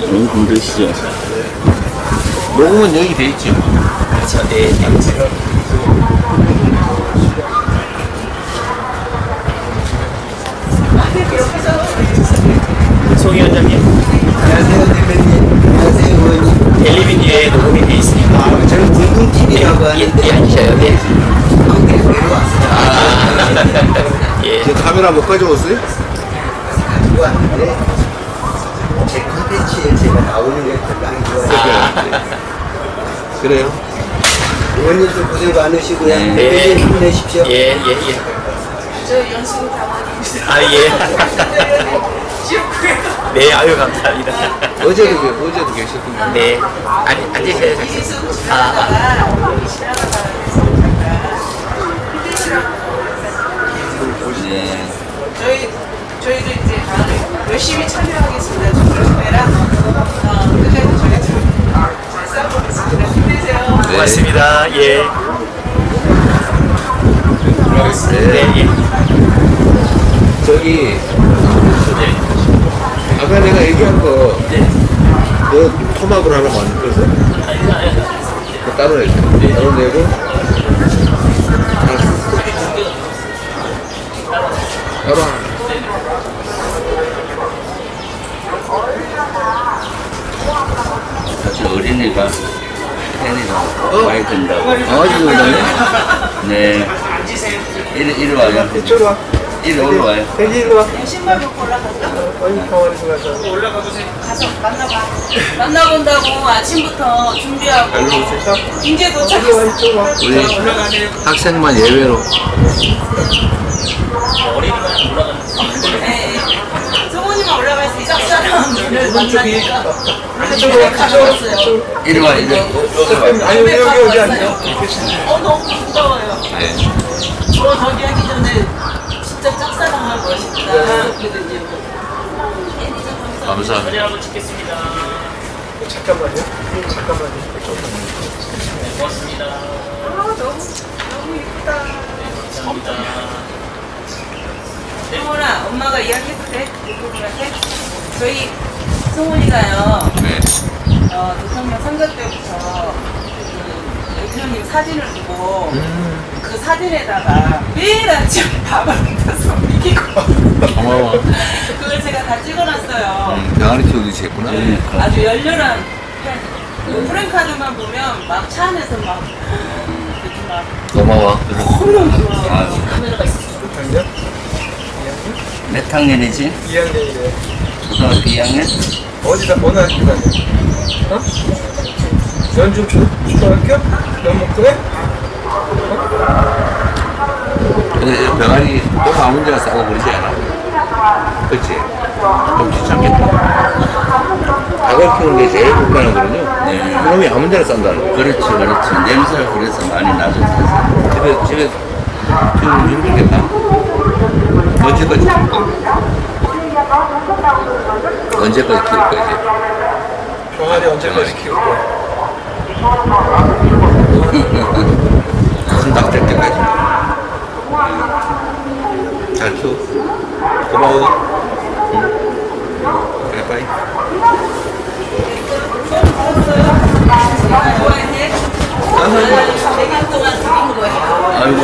너무 힘드시죠? 녹음은 여기 돼 있죠? 그렇죠. 네. 송 위원장님, 안녕하세요, 대표님. 안녕하세요, 의원님. 텔레비디오에 녹음이 돼 있습니다. 아, 저는 둥둥TV라고 예, 하는데, 예, 앉으셔요. 네. 한국에 내려왔어요. 예. 제 카메라 못 가져왔어요? 왔는데, 제 콘텐츠에 제가 나오는 게 별로 안 좋아요. 그래요? 의원님도 고생 많으시고요. 네. 대표님 힘내십시오. 예, 예, 예. 저 연수구 당원입니다. 아, 예. 네, 아유, 감사합니다. 어제도, 계- 어제도 계셨군요. 네. 앉, 앉으세요. 아, 아. 지나가다가 여기 지나가다가 그래서 잠깐 힘드시라고 네. 저희 저희도 열심히 참여하겠습니다. 어, 잘. 힘내세요. 고맙습니다. 예. 네, 예. 저기, 네. 아까 내가 얘기한 거, 네. 너 토막으로 하나 만들어서, 그거 따로 내 따로 내고, 따로 하나. 어린이가 팬이라 많이 든다고. 강아지 놀다네? 네. 이리, 이리 와요. 이쪽으로 와. 이리 올라와요. 여기 일로 와. 신발 벗고 올라갈까? 어이, 병원에서 가서. 가서 만나봐. 만나본다고 아침부터 준비하고 이제 여기 와, 도착했어. 이쪽으로 와. 우리 학생만 예외로. 만나니까. 이쪽으로 와. 가져왔어요. 이리 와, 이리. 아니, 여기, 여기, 여기 앉아. 어 너무 무서워요. 저 저기 하기 전에 진짜 짝사랑할 멋있다. 그랬거든요. 감사합니다. 한번 찍겠습니다. 잠깐만요. 잠깐만요. 고맙습니다. 아 너무 너무 이쁘다. 감사합니다. 성훈아 엄마가 이야기해도 돼? 누구한테? 저희 성훈이가요. 네. 어, 대통령 선거 때부터 그 대통령 사진을 두고 그 사진에다가 매일 아침 밥을 먹어서 이기고 고마워. 그걸 제가 다 찍어놨어요. 병아리 키우기 했구나. 아주 열렬한 팬. 그 프랭카드만 보면 막 차 안에서 막 이렇게 막 고마워. 너무 좋아. 카메라가 있어. 당장? 몇 학년이지? 2학년이래. 고등학교 2학년? 어디다, 어느 학교 가냐? 어? 연중 초, 초등학교? 연목동에? 근데 병아리 또 아무 데나 싸고 그러지 않아? 그치? 좀 귀찮겠다. 닭을 키우는 게 제일 불편한 거거든요. 네. 그놈이 아무 데나 싼다는 거. 그렇지, 그렇지. 냄새가 그래서 많이 나죠. 집에, 집에 키우기 힘들겠다. 거야? 언제까지 키울 거야, 이제? 병아리 언제까지 키울 거야? 큰닭될 때까지. 잘 키워. 고마워. 응. 그래, 빠이. 좋아해? 4년 동안 드린 거예요. 아이고.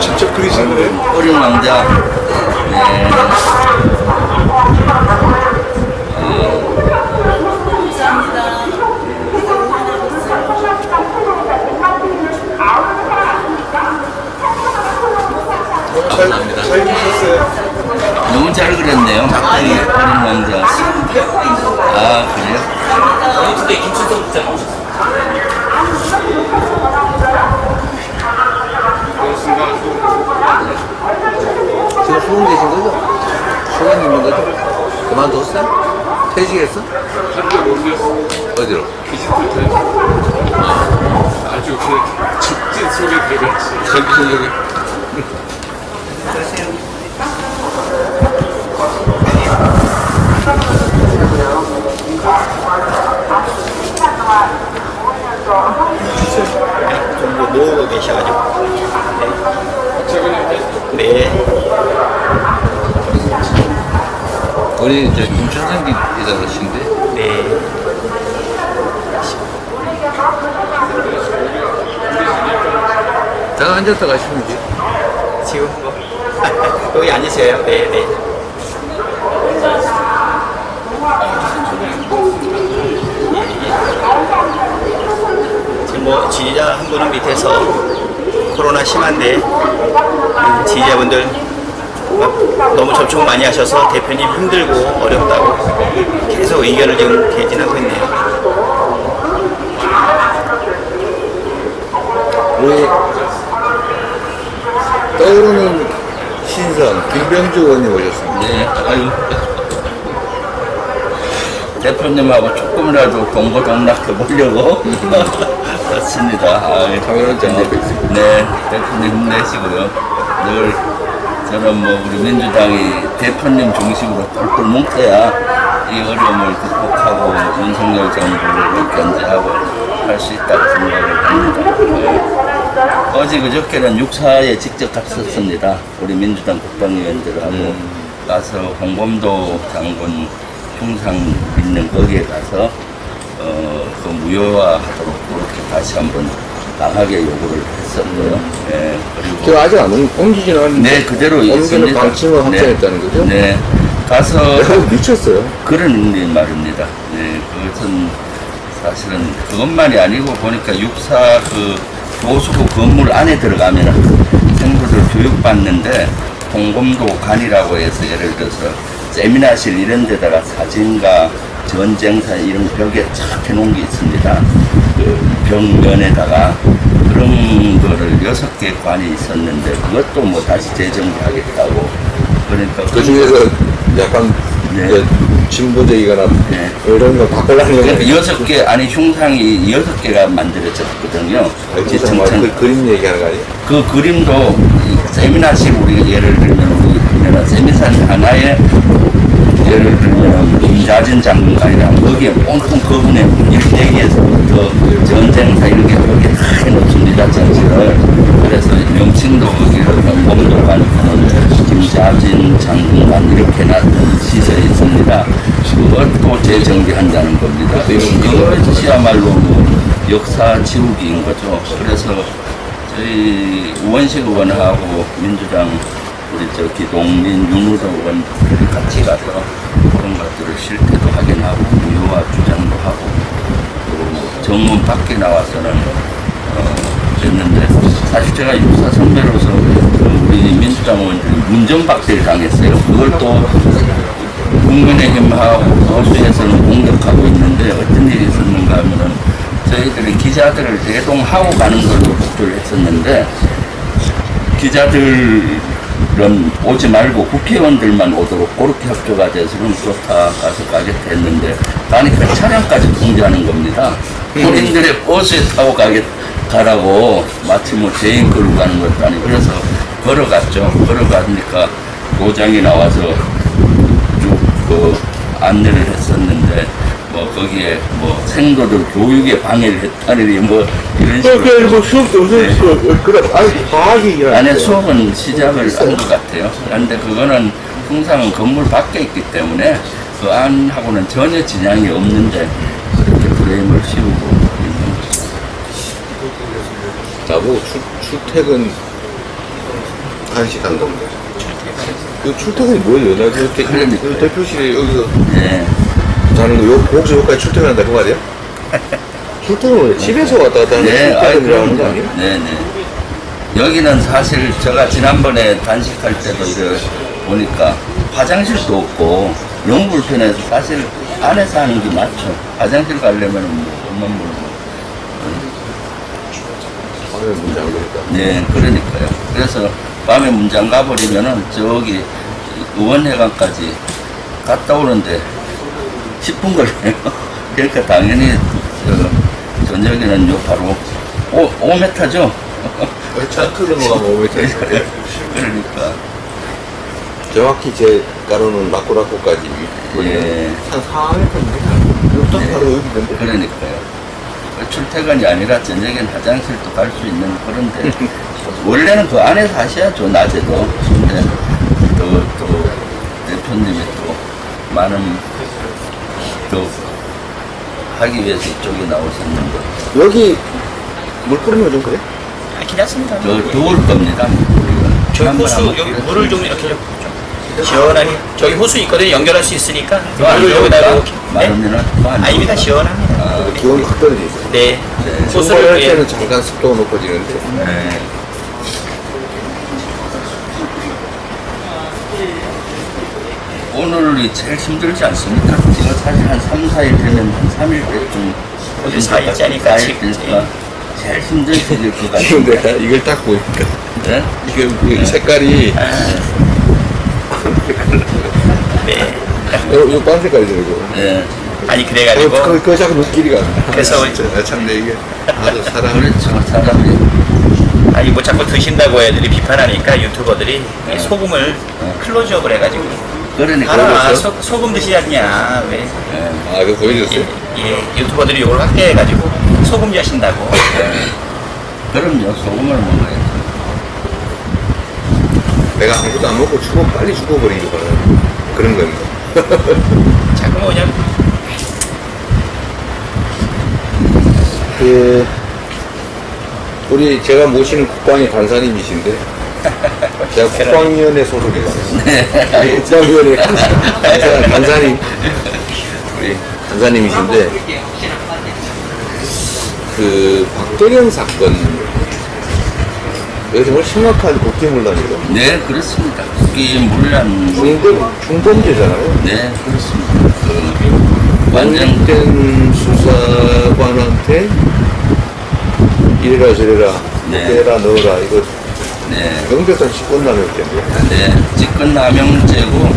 직접, 거예요? 어린 왕자. 네. 잘, 잘 그리셨어요. 너무 잘 그렸네요. 어린, 왕자. 아, 그래요? 유튜브에 김춘성 부장 나오셨어요. 지금 수능 계신 거죠? 수능 있는 거죠? 그만뒀어? 퇴직했어? 어디로? 아주 그 직진 속에 들어갔지. 전기 실력이. 모으고 계셔가지고. 네. 네. 우리 저 김천생기 이사신데 네. 잠깐 앉았다 가시면 돼. 지금 뭐 여기 앉으세요. 네, 네. 뭐 지지자 한 분은 밑에서 코로나 심한데 음, 지지자분들 막 너무 접촉 많이 하셔서 대표님 힘들고 어렵다고 계속 의견을 지금 개진하고 있네요. 우리 떠오르는 신선 김병주 의원님 오셨습니다. 네, 아유. 대표님하고 조금이라도 동고동락해 보려고 아유, 당연하죠. 근데, 네, 대표님 힘내시고요. 늘 저는 뭐 우리 민주당이 대표님 중심으로 똘똘 뭉쳐야 이 어려움을 극복하고 윤석열 정부를 견제하고 할 수 있다고 생각을 합니다. 네. 어제 그저께는 육사에 직접 갔었습니다. 우리 민주당 국방위원들하고 가서 홍범도 장군 흉상 있는 거기에 가서 어, 그 무효화하도록 다시 한번 강하게 요구를 했었고요. 예, 그리고 저 아직 안 옮- 옮기진 않았는데 네 그대로 옮기는 있습니다. 방침을 네. 확정했다는 거죠? 네, 가서 내가 미쳤어요. 그런 일 말입니다. 네, 그것은 사실은 그것만이 아니고 보니까 육사 그 교수부 건물 안에 들어가면 생도들 교육받는데 홍범도 관이라고 해서 예를 들어서 세미나실 이런 데다가 사진과 전쟁사 이런 벽에 착 해놓은 게 있습니다. 그 벽면에다가 그런 거를 여섯 개 관이 있었는데 그것도 뭐 다시 재정비하겠다고 그러니까 그 중에서 약간 네. 진보적이거나 네. 이런 거 바꾸려는 그러니까 거예요. 여섯 개 아니 흉상이 여섯 개가 만들어졌거든요. 지청천 그, 그림 얘기하는 거 아니에요? 그 그림도 이 세미나식 우리가 예를 들면 세미나식 하나에 예를 김자진 장군관이랑 거기에 온통 그분의 일대기에서부터 전쟁사 이렇게 거기에 다 해놓습니다. 전시를. 그래서 명칭도 거기를 홍범도관 김자진 장군관 이렇게 놨던 시설이 있습니다. 그것도 재정비한다는 겁니다. 그것이야말로 뭐 역사 지우기인 거죠. 그래서 저희 우원식 의원하고 민주당 우리 저 기 동민 윤우도 의원들이 같이 가서 그런 것들을 실태도 확인하고 무효화 주장도 하고 그리고 뭐 정문 밖에 나와서는 어 그랬는데 사실 제가 육사 선배로서 그 우리 민주당 의원들이 문전박대를 당했어요. 그걸 또 국민의힘하고 보수에서는 공격하고 있는데 어떤 일이 있었는가 하면은 저희들이 기자들을 대동하고 가는 걸로 목표를 했었는데 기자들 은 오지 말고 국회의원들만 오도록 그렇게 협조가 돼서 그럼 좋다 가서 가겠다 했는데 가니까 차량까지 통제하는 겁니다. 본인들의 버스에 타고 가겠, 가라고 마치 뭐 개인 끌고 가는 것도 아니고 그래서 걸어갔죠. 걸어가니까 도장이 나와서 쭉 그 안내를 했었는데 뭐 거기에 뭐 생도들 교육에 방해를 했다니 뭐 이런 식으로 그래, 뭐 수업도 네. 없어. 그래, 아니, 과학이 안에 수업은 시작을 한 것 같아요. 그런데 그거는 통상은 건물 밖에 있기 때문에 그 안하고는 전혀 진양이 없는데 그렇게 프레임을 씌우고 있는 거죠. 나보고 출, 출퇴근 한식 한 건데. 그 출퇴근이 뭐예요? 나 그, 대, 그러니까요. 그 대표실에 여기서 네. 거, 요, 혹시 여기까지 출퇴근한다, 그 말이야? 출퇴근을 왜 집에서 왔다 갔다 하는 네, 아이, 출퇴근이라는 거 그럼요. 아니에요? 네, 네. 여기는 사실 제가 지난번에 단식할 때도 이래 보니까 화장실도 없고 너무 불편해서 사실 안에서 하는 게 맞죠. 화장실 가려면 뭐, 엄마. 밤에 문잠그니까 네, 그러니까요. 그래서 밤에 문장 가버리면은 저기 의원회관까지 갔다 오는데 10분 걸려요. 그러니까 당연히 저 저녁에는 요 바로 5, 5m죠. 차 끌고 가면 오면 돼. 그러니까 정확히 제 가로는 마코라코까지 예, 한 4m인데? 딱 네. 바로 여기던데. 그러니까요. 출퇴근이 아니라 저녁엔 화장실도 갈 수 있는 그런데 원래는 그 안에서 하셔야죠 낮에도 근데 또, 또 대표님이 또 많은 또 하기 위해서 이쪽에 나오셨는데 여기 물 뿌리는 거좀 그래? 아, 괜찮습니다. 더 더울 겁니다 저기 한번 호수 한번 여기. 물을 좀 이렇게 좀 시원하게 저기 호수 있거든요. 연결할 수 있으니까 안 물을 여기다 좋을까? 이렇게. 네? 마르면은 그거 안 아닙니다. 시원합니다. 아, 기온이 확 떨어져 있어. 네. 청소할 호수를 때는 예. 잠깐 습도가 높아지는데 네. 오늘이 제일 힘들지 않습니까? 지금 사실 한 3, 4일 되면 한 3일 때쯤 오늘 사일째니까 4일 지금 되니까 제일 힘들실 것 지금 같아요. 내가 이걸 딱 보니까 네? 이게 그 색깔이 네. 어, 이거 빤 색깔이죠 이거. 네. 아니 어, 그래가지고 그, 그 자꾸 눈길이가. 그래서 진짜 참내 이게 나도 사람 그렇죠. 사람이 아니 뭐 자꾸 드신다고 애들이 비판하니까 유튜버들이 이 소금을 클로즈업을 해가지고 그러니까 보여줬어요? 소, 소금 드시지 않냐 왜 네. 아 이거 보여줬어요? 예, 예, 유튜버들이 이걸 확대해가지고 소금 자신다고 그럼요. 소금을 먹어야죠. 내가 아무것도 안 먹고 죽어 빨리 죽어버리기 바라는 그런 겁니다. 자꾸 뭐냐 그 우리 제가 모시는 국방위 간사님이신데 제가 국방위원회 소속이잖아요. 국방위원회 간사, 간사님 우리 간사님이신데 그 박대령 사건 정말 심각한 국기문란이죠. 네, 그렇습니다. 국기 물란 중범 중범죄잖아요. 네, 그렇습니다. 그 완전 완전된 수사관한테 이래라 저래라 네. 떼라 넣어라 이거 네. 명백한 직권남용죄인데 네, 직권남용죄고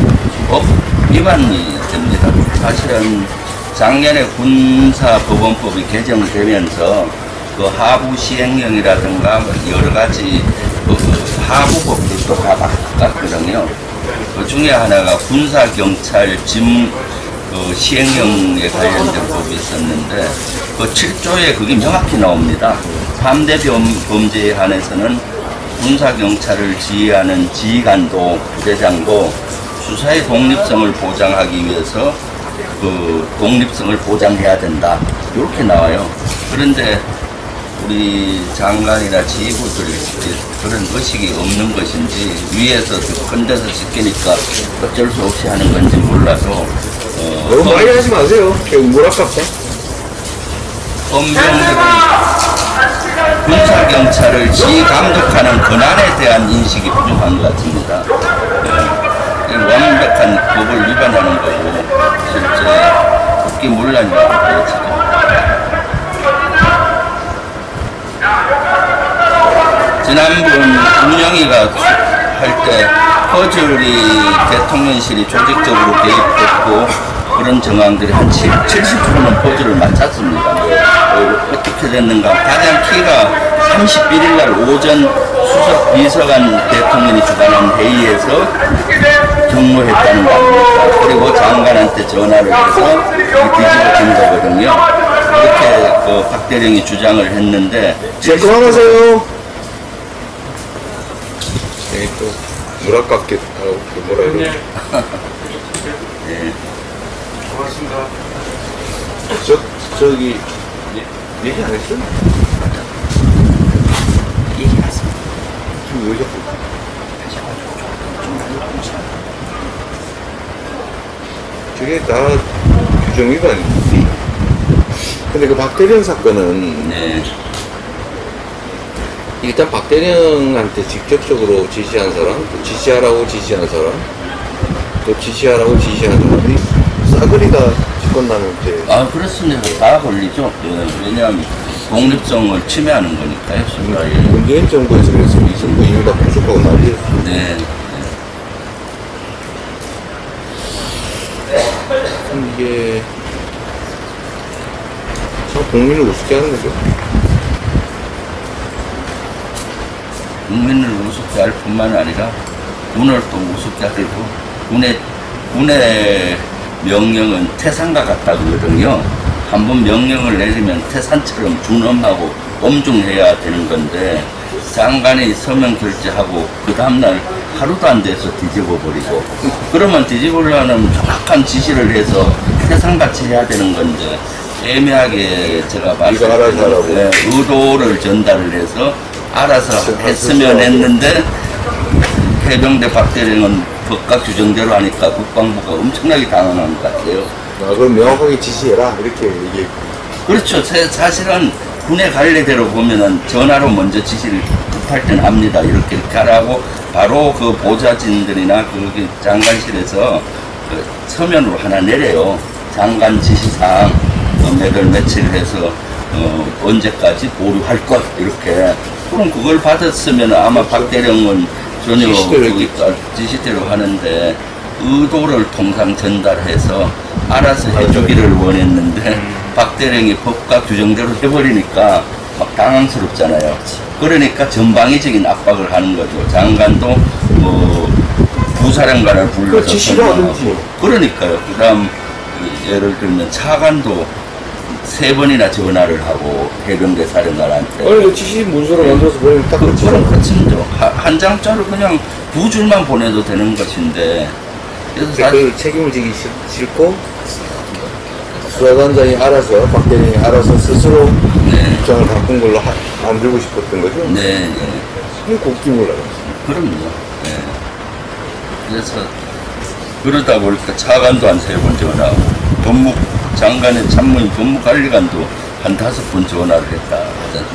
법 위반이 됩니다. 사실은 작년에 군사법원법이 개정되면서 그 하부 시행령이라든가 뭐 여러 가지 그 하부법들도 다 바꿨거든요. 그 중에 하나가 군사경찰 짐 그 시행령에 관련된 법이 있었는데 그 7조에 그게 명확히 나옵니다. 3대 범죄에 한해서는 군사경찰을 지휘하는 지휘관도 부대장도 수사의 독립성을 보장하기 위해서 그 독립성을 보장해야 된다. 이렇게 나와요. 그런데 우리 장관이나 지휘부들이 그런 의식이 없는 것인지 위에서 큰 데서 시키니까 어쩔 수 없이 하는 건지 몰라서 어, 너무 많이 하지 마세요 물 아깝다 엄정되고 군사 경찰을 지휘 감독하는 권한에 대한 인식이 부족한 것 같습니다. 네. 완벽한 법을 위반하는 거고 실제 국기 문란이라고 지금. 지난번 운영이가 할때 퍼즐이 대통령실이 조직적으로 개입했고 그런 정황들이 한 7, 70%는 퍼즐을 맞췄습니다. 어, 어떻게 됐는가? 가장 키가 31일 날 오전 수석 비서관 대통령이 주관한 회의에서 경로했다는 겁니다. 그리고 장관한테 전화를 해서 뒤집어진 거거든요. 그렇게 그 박대령이 주장을 했는데 네, 그만하세요 여기 또물 아깝게 하고 그 뭐라 그러지 예. 고맙습니다. 저, 저기 얘- 얘기 안 했어? 얘기했습니다. 지금 왜 자꾸 저게 다 규정 위반이지 근데 그 박대령 사건은 네. 일단 박대령한테 직접적으로 지시한 사람, 또 지시하라고 지시한 사람, 또 지시하라고 지시한 사람이 싸그리 다 직권남용죄. 아 그렇습니다. 다 걸리죠. 예, 왜냐하면 독립성을 침해하는 거니까요. 수사에. 문재인 정부에서 그래서 이승구 이미 다 구속하고 난리였어. 네. 참 이게 참 국민을 우습게 하는 거죠. 국민을 우습게 할 뿐만 아니라 군을 또 우습게 하고 군의 군의 명령은 태산과 같다 그러거든요. 한번 명령을 내리면 태산처럼 준엄하고 엄중해야 되는 건데 장관이 서명 결재하고 그 다음날 하루도 안 돼서 뒤집어 버리고 그러면 뒤집으려면 정확한 지시를 해서 태산같이 해야 되는 건데 애매하게 제가. 네, 의도를 전달을 해서 알아서 했으면 했는데 해병대 박대령은 법과 규정대로 하니까 국방부가 엄청나게 당황한 것 같아요. 아, 그럼 명확하게 지시해라. 이렇게 얘기. 그렇죠. 세- 사실은 군의 관례대로 보면은 전화로 먼저 지시를 급할 땐 합니다. 이렇게 이렇게 하라고 바로 그 보좌진들이나 그 장관실에서 그 서면으로 하나 내려요. 장관 지시사항 어, 몇월 며칠 해서 어, 언제까지 보류할 것 이렇게 그럼 그걸 받았으면 아마 박 대령은 전혀 지시대로 거기까 지시대로 하는데 의도를 통상 전달해서 알아서 해주기를 원했는데 박 대령이 법과 규정대로 해버리니까 막 당황스럽잖아요. 그러니까 전방위적인 압박을 하는 거죠. 장관도 뭐 부사령관을 불러서. 하든지. 그러니까요. 그다음 예를 들면 차관도 세 번이나 전화를 하고 해병대 사령관한테 아니, 그 지시 문서로 만들어서 보내면 딱 그, 것입니다. 하- 한 장짜리 그냥 두 줄만 보내도 되는 것인데 그래서 사, 그 책임을 지기 싫, 싫고 수사단장이 알아서 박 대령이 알아서 스스로 네, 입장을 바꾼 걸로 하, 만들고 싶었던 거죠. 네, 네. 이게 곱게 몰라요. 그럼요. 네. 그래서 그러다 보니까 차관도 한 세 번 전화하고 법무 장관의 참모인 법무관리관도 한 다섯 번 전화를 했다.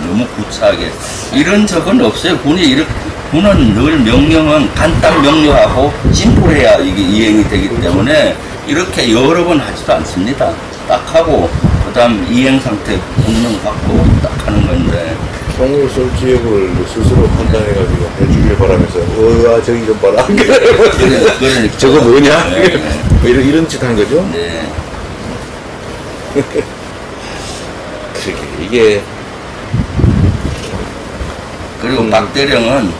너무 구차하게 이런 적은 없어요. 군이 이렇게 군은 늘 명령은 간단 명료하고 심플해야 이게 이행이 되기 때문에 이렇게 여러 번 하지도 않습니다. 딱 하고 그다음 이행 상태 공명 받고 딱 하는 건데 쏠지 여부를 스스로 판단해가지고 해주길 바라면서 어아 저기 좀 봐라. 그래- 그러니까 저거 뭐냐? 네. 뭐 이런 이런 짓 한 거죠. 네. 그러게 이게 그리고 음. 박대령은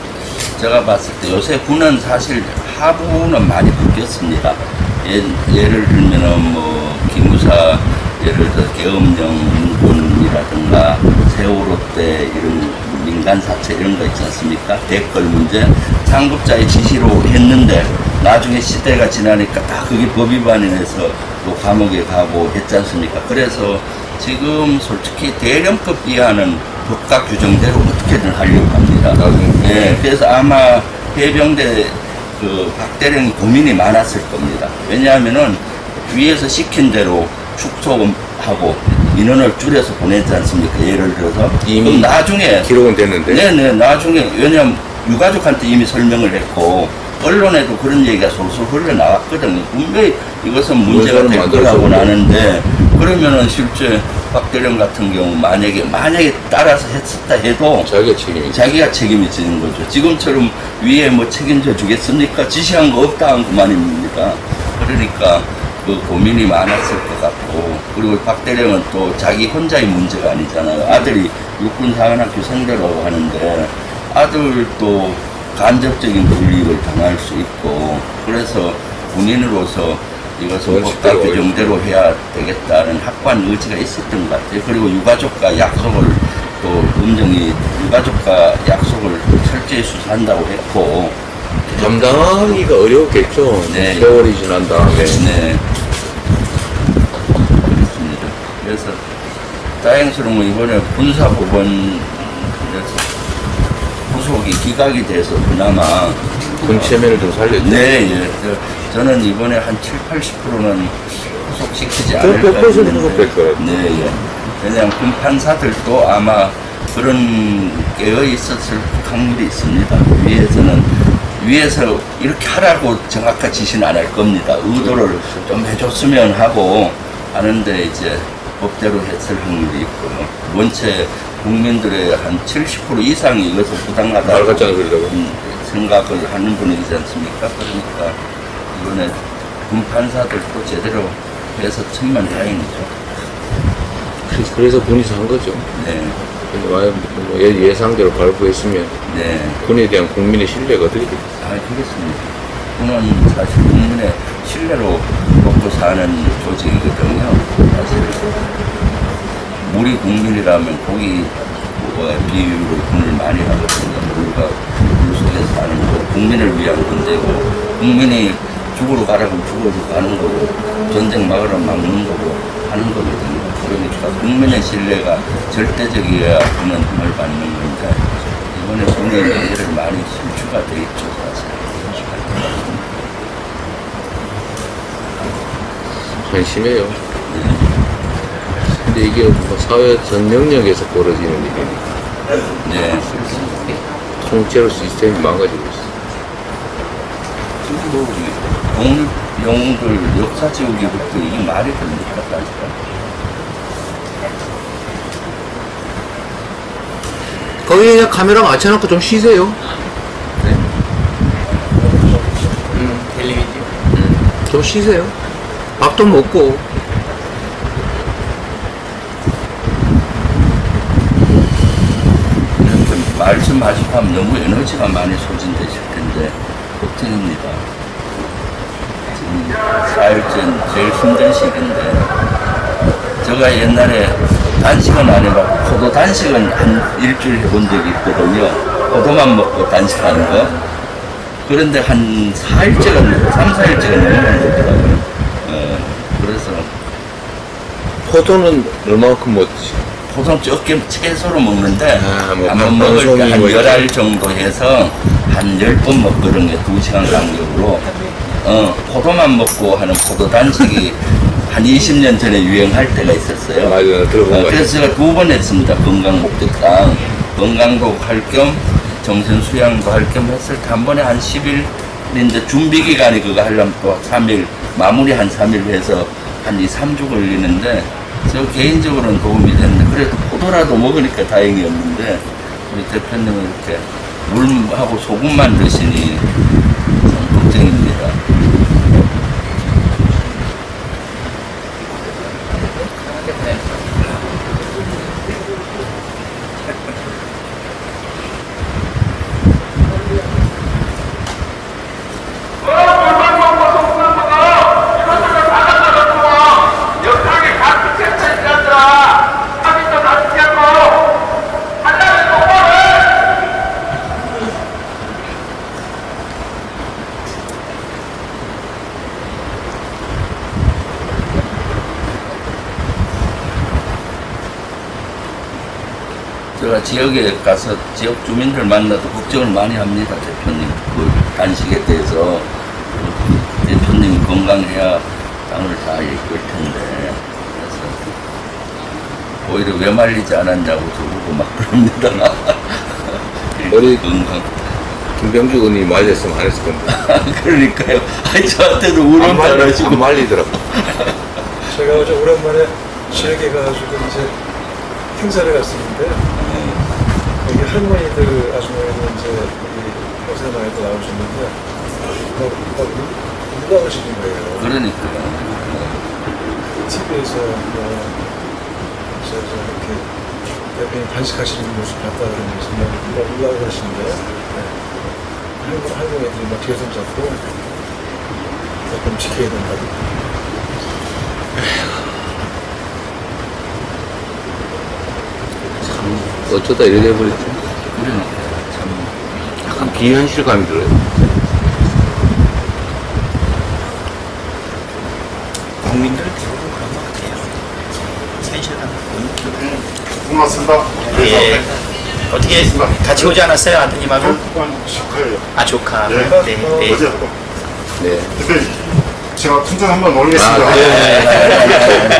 제가 봤을 때 요새 군은 사실 하부는 많이 바뀌었습니다. 예, 예를 들면은 뭐 기무사 예를 들어 계엄령군이라든가 세월호 때 이런 민간 사체 이런 거 있지 않습니까? 댓글 문제 상급자의 지시로 했는데 나중에 시대가 지나니까 다 그게 법 위반이라서 또 감옥에 가고 했지 않습니까? 그래서 지금 솔직히 대령급 이하는 법과 규정대로 어떻게든 하려고 합니다. 예, 그래서 아마 해병대 그 박대령이 고민이 많았을 겁니다. 왜냐하면은 위에서 시킨 대로 축소하고 인원을 줄여서 보내지 않습니까? 예를 들어서 이미 그럼 나중에 기록은 됐는데 네네 나중에 왜냐면 유가족한테 이미 설명을 했고 언론에도 그런 얘기가 솔솔 흘러나왔거든요. 분명히 이것은 문제가 될 거라고 그래. 나는데 그러면은 실제 박대령 같은 경우 만약에 만약에 따라서 했었다 해도 자기가 책임이 자기가 책임이 지는 거죠. 지금처럼 위에 뭐 책임져 주겠습니까? 지시한 거 없다 한 그만입니다. 그러니까 그 고민이 많았을 것 같고 그리고 박대령은 또 자기 혼자의 문제가 아니잖아요. 아들이 육군 사관학교 생대라고 하는데 아들도 간접적인 불이익을 당할 수 있고 그래서 군인으로서 이것은 법과 원칙대로 규정대로 해야 되겠다는 확고한 의지가 있었던 것 같아요. 그리고 유가족과 약속을 또 음정이 유가족과 약속을 철저히 수사한다고 했고 감당하기가 어려웠겠죠. 네. 세월이 지난 다음에 네. 그렇습니다. 그래서 다행스러운 건 이번에 군사법원에서 후속이 기각이 돼서 그나마 군 체면을 좀 살렸죠. 네, 예. 저- 저는 이번에 한 7, 80%는 후속시키지 저 않을까 100% 했는데 후속될 거예요. 네, 예. 왜냐하면 군 판사들도 아마 그런 깨어 있었을 확률이 있습니다. 위에서는 위에서 이렇게 하라고 정확한 지시는 안 할 겁니다. 의도를 좀 해줬으면 하고 하는데 이제 법대로 했을 확률이 있고요. 원체 국민들의 한 70% 이상이 이것을 부당하다. 말 같지 않은 소리라고. 음, 생각을 하는 분이지 않습니까? 그러니까 이번에 군 판사들도 제대로 해서 천만 다행이죠. 그래서, 그래서 군에서 한 거죠. 네, 만약 뭐 예- 예상대로 발부했으면 네. 군에 대한 국민의 신뢰가 어떻게 됩니까? 아, 그렇습니다. 군은 사실 국민의 신뢰로 먹고 사는 조직이거든요. 사실 우리 국민이라면 고기 뭐 비유로 군을 많이 하거든요. 물과 물 속에서 사는 거 국민을 위한 건데고 국민이 죽으러 가라면 죽으러 가는 거고 전쟁 막으라면 막는 거고 하는 거거든요. 그러니까 국민의 신뢰가 절대적이어야 그는 힘을 받는 건데 이번에 군이 얘를 많이 실추가 돼 있죠 사실. 한심해요. 근데 이게 뭐 사회 전 영역에서 벌어지는 일이니까 네. 통째로 시스템이 망가지고 있어. 지금 뭐 동, 영웅들 역사 지우기부터 이게 말이 됩니까 사실? 거기 그냥 카메라 맞춰놓고 좀 쉬세요. 음, 텔레비전. 좀 쉬세요. 밥도 먹고. 이렇게 말씀 하시고 하면 너무 에너지가 많이 소진되실 텐데 걱정입니다. 지금 4일째 제일 힘든 시기인데 제가 옛날에 단식은 안 해봤고 포도 단식은 한 일주일 해본 적이 있거든요. 포도만 먹고 단식하는 거. 그런데 한 4일째가, 3, 4일째가 너무 힘들더라고요. 어, 그래서 포도는 얼마만큼 먹지? 보통 적게 채소로 먹는데 아, 뭐 방- 먹을 때 한. 열알 정도 해서 한 열 번 먹거든요. 두 시간 간격으로. 어, 포도만 먹고 하는 포도 단식이 한 20년 전에 유행할 때가 있었어요. 맞아요. 들어본 어. 그래서 제가 두 번 했습니다. 건강 목적상. 건강도 할 겸 정신 수양도 할 겸 했을 때 한 번에 한 10일 이제 준비 기간이 그거 하려면 또 3일 마무리 한 3일 해서 한 2, 3주 걸리는데 저 개인적으로는 도움이 됐는데 그래도 포도라도 먹으니까 다행이었는데 우리 대표님은 이렇게 물하고 소금만 드시니 좀 걱정입니다. 제가 지역에 가서 지역 주민들 만나도 걱정을 많이 합니다, 대표님. 그 단식에 대해서 그 대표님이 건강해야 땅을 다 이끌 텐데. 그래서 오히려 왜 말리지 않았냐고 저보고 막 그럽니다. 우리- 건강. 김병주 의원이 말렸으면 안 했을 건데. 그러니까요. 아니 저한테도 우는. 안 말리더라고. 제가 어제 오랜만에 지역에 가가지고 이제 행사를 갔었는데 할머니들 아주머니들 이제 우리 어세마에도 나오셨는데 막, 막 울- 울라가시는 거예요. 그러니까요. TV에서 뭐 저, 저 이렇게 대표님 단식하시는 모습 봤다 그러면서 막 울라- 울라가시는데 네. 할머- 할머니들이 막 뒤에 손 잡고 대표님 지켜야 된다고. 어쩌다 이렇게 돼버렸지. 비현실감이 들어요. 국민들 대부분 그런 것 같아요. 현실감. 고맙습니다. 예. 어떻게 같이 오지 않았어요, 아드님하고? 축하해요. 아, 조카. 예. 네, 네. 어제 네. 제가 통장 한번 아, 올리겠습니다. 네.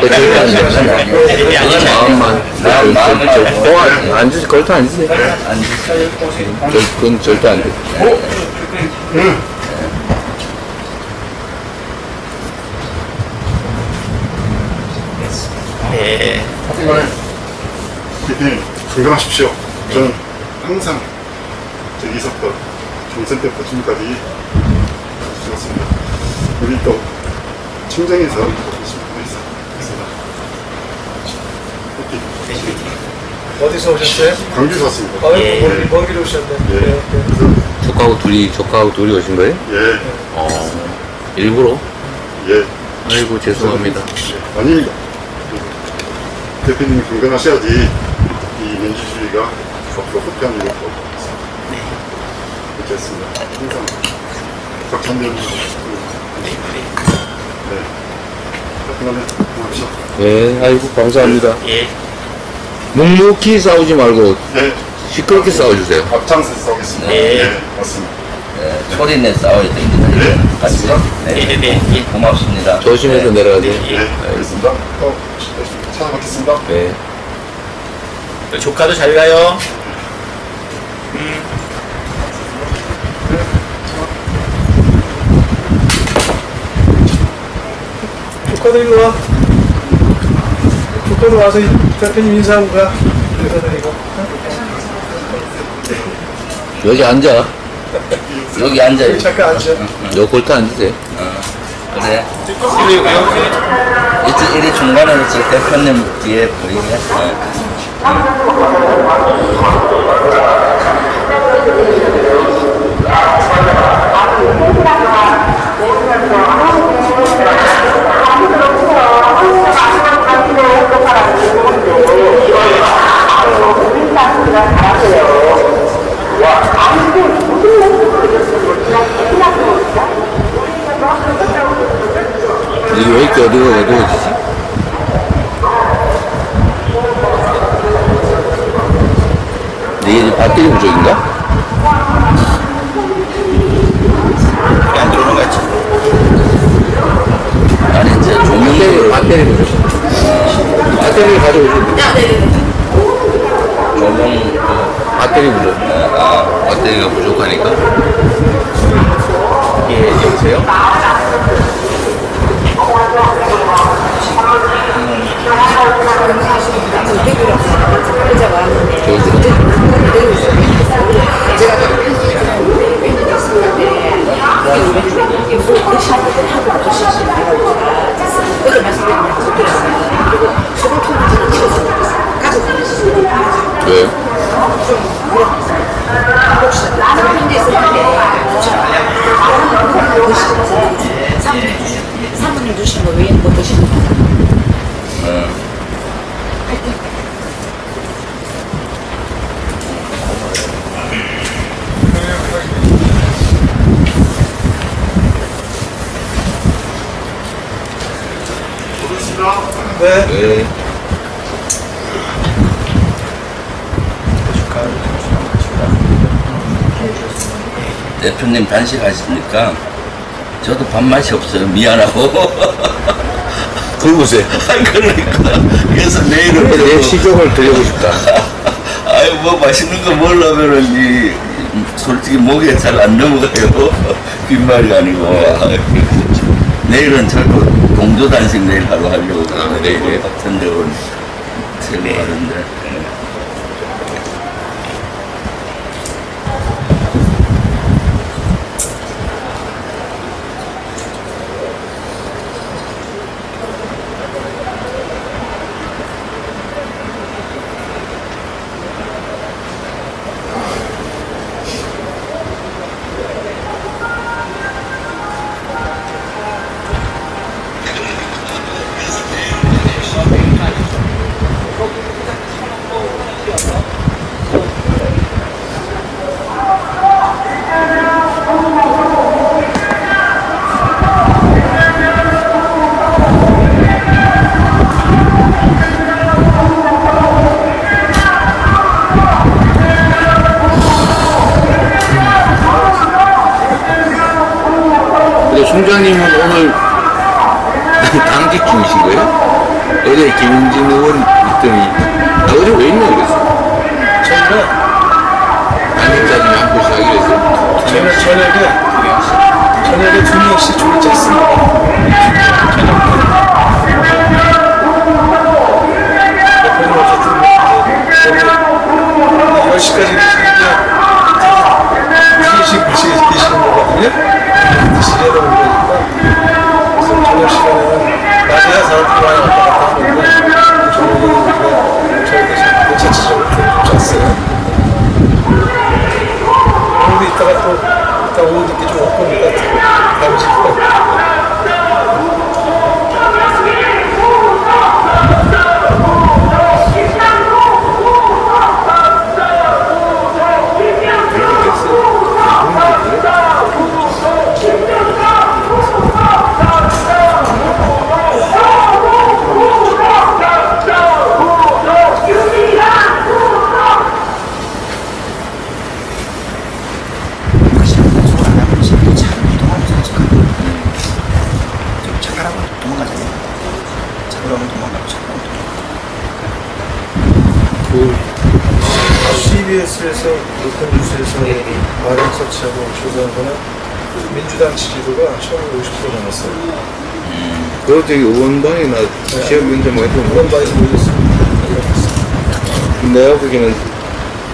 돼. 대표님 앉으셔야 돼요. 마음만. 마음, 마음을 절- 좀- 어, 안- 앉으세요. 걸터 앉으세요. 앉으세요. 절- 그건 절대 안 돼. 네. 하여튼간에 대표님 건강하십시오. 저는 항상 저 이석도 경선 때부터 지금까지. 우리 또. 화이팅. 어디서 오셨어요? 광주에서 왔습니다. 아유, 예. 먼, 먼 길에 오셨네. 예. 네, 네. 그래서 조카하고 둘이, 조카하고 둘이 오신 거예요? 예, 어. 일부러? 예. 아이고, 죄송합니다. 예. 아닙니다. 대표님이 건강하셔야지 이 민주주의가 앞으로 후퇴하는 게 없고 그렇겠습니다. 항상 박찬대 네. 그러면 고맙습니다. 네, 아이고, 감사합니다. 예. 묵묵히 싸우지 말고 네, 시끄럽게 싸워주세요. 앞장서 싸우겠습니다. 네. 맞습니다. 네, 소리내 싸워야 됩니다. 이제 같이. 네, 네, 네. 고맙습니다. 조심해서 네. 내려가세요. 예. 네, 알겠습니다. 또 찾아뵙겠습니다. 네. 조카도 잘 가요. 조카도 일로 와. 조카도 와서 이 대표님 인사하고 가. 인사드리고. 여기 앉아. 여기 앉아요. 잠깐 앉아. 요 골타 앉으세요. 그래. 여기, 여기. 이쪽 이리 중간으로 저 대표님 뒤에 보이게. 이게 왜 이렇게 어두워, 어두워지지? 이게 이제 배터리 부족인가? 안 들어오는 거 같지? 아니 이제 조명도 배터리 부족. 배터리 조명 그 배터리 부족. 아, 배터리가 부족하니까. 예, 여보세요? 왜요? 사모님 주신 거 외에 뭐 드시는 거 네. 네. 대표님 단식하시니까 저도 밥맛이 없어요. 미안하고. 긁으세요. 그러니까 그래서 내일은 내좀 시종을 드리고 싶다. 아유 뭐 맛있는 거 먹으려면은 이 솔직히 목에 잘 안 넘어가요. 빈말이 아니고. 아유, 내일은 저도 동조 단식 내일 하루 하려고 아, 내일이에요? 같은데 오늘 새로 하는데. 근데 그러면 도망가고 잠깐 그 CBS에서 로컬 뉴스에서 네. 말을 서치하고 조사한 거는 민주당 지지도가 1950% 넘었어요. 그것도 저기 의원방이나 지역위원회 뭐 했던 의원방에서 모였습니다. 내가 보기에는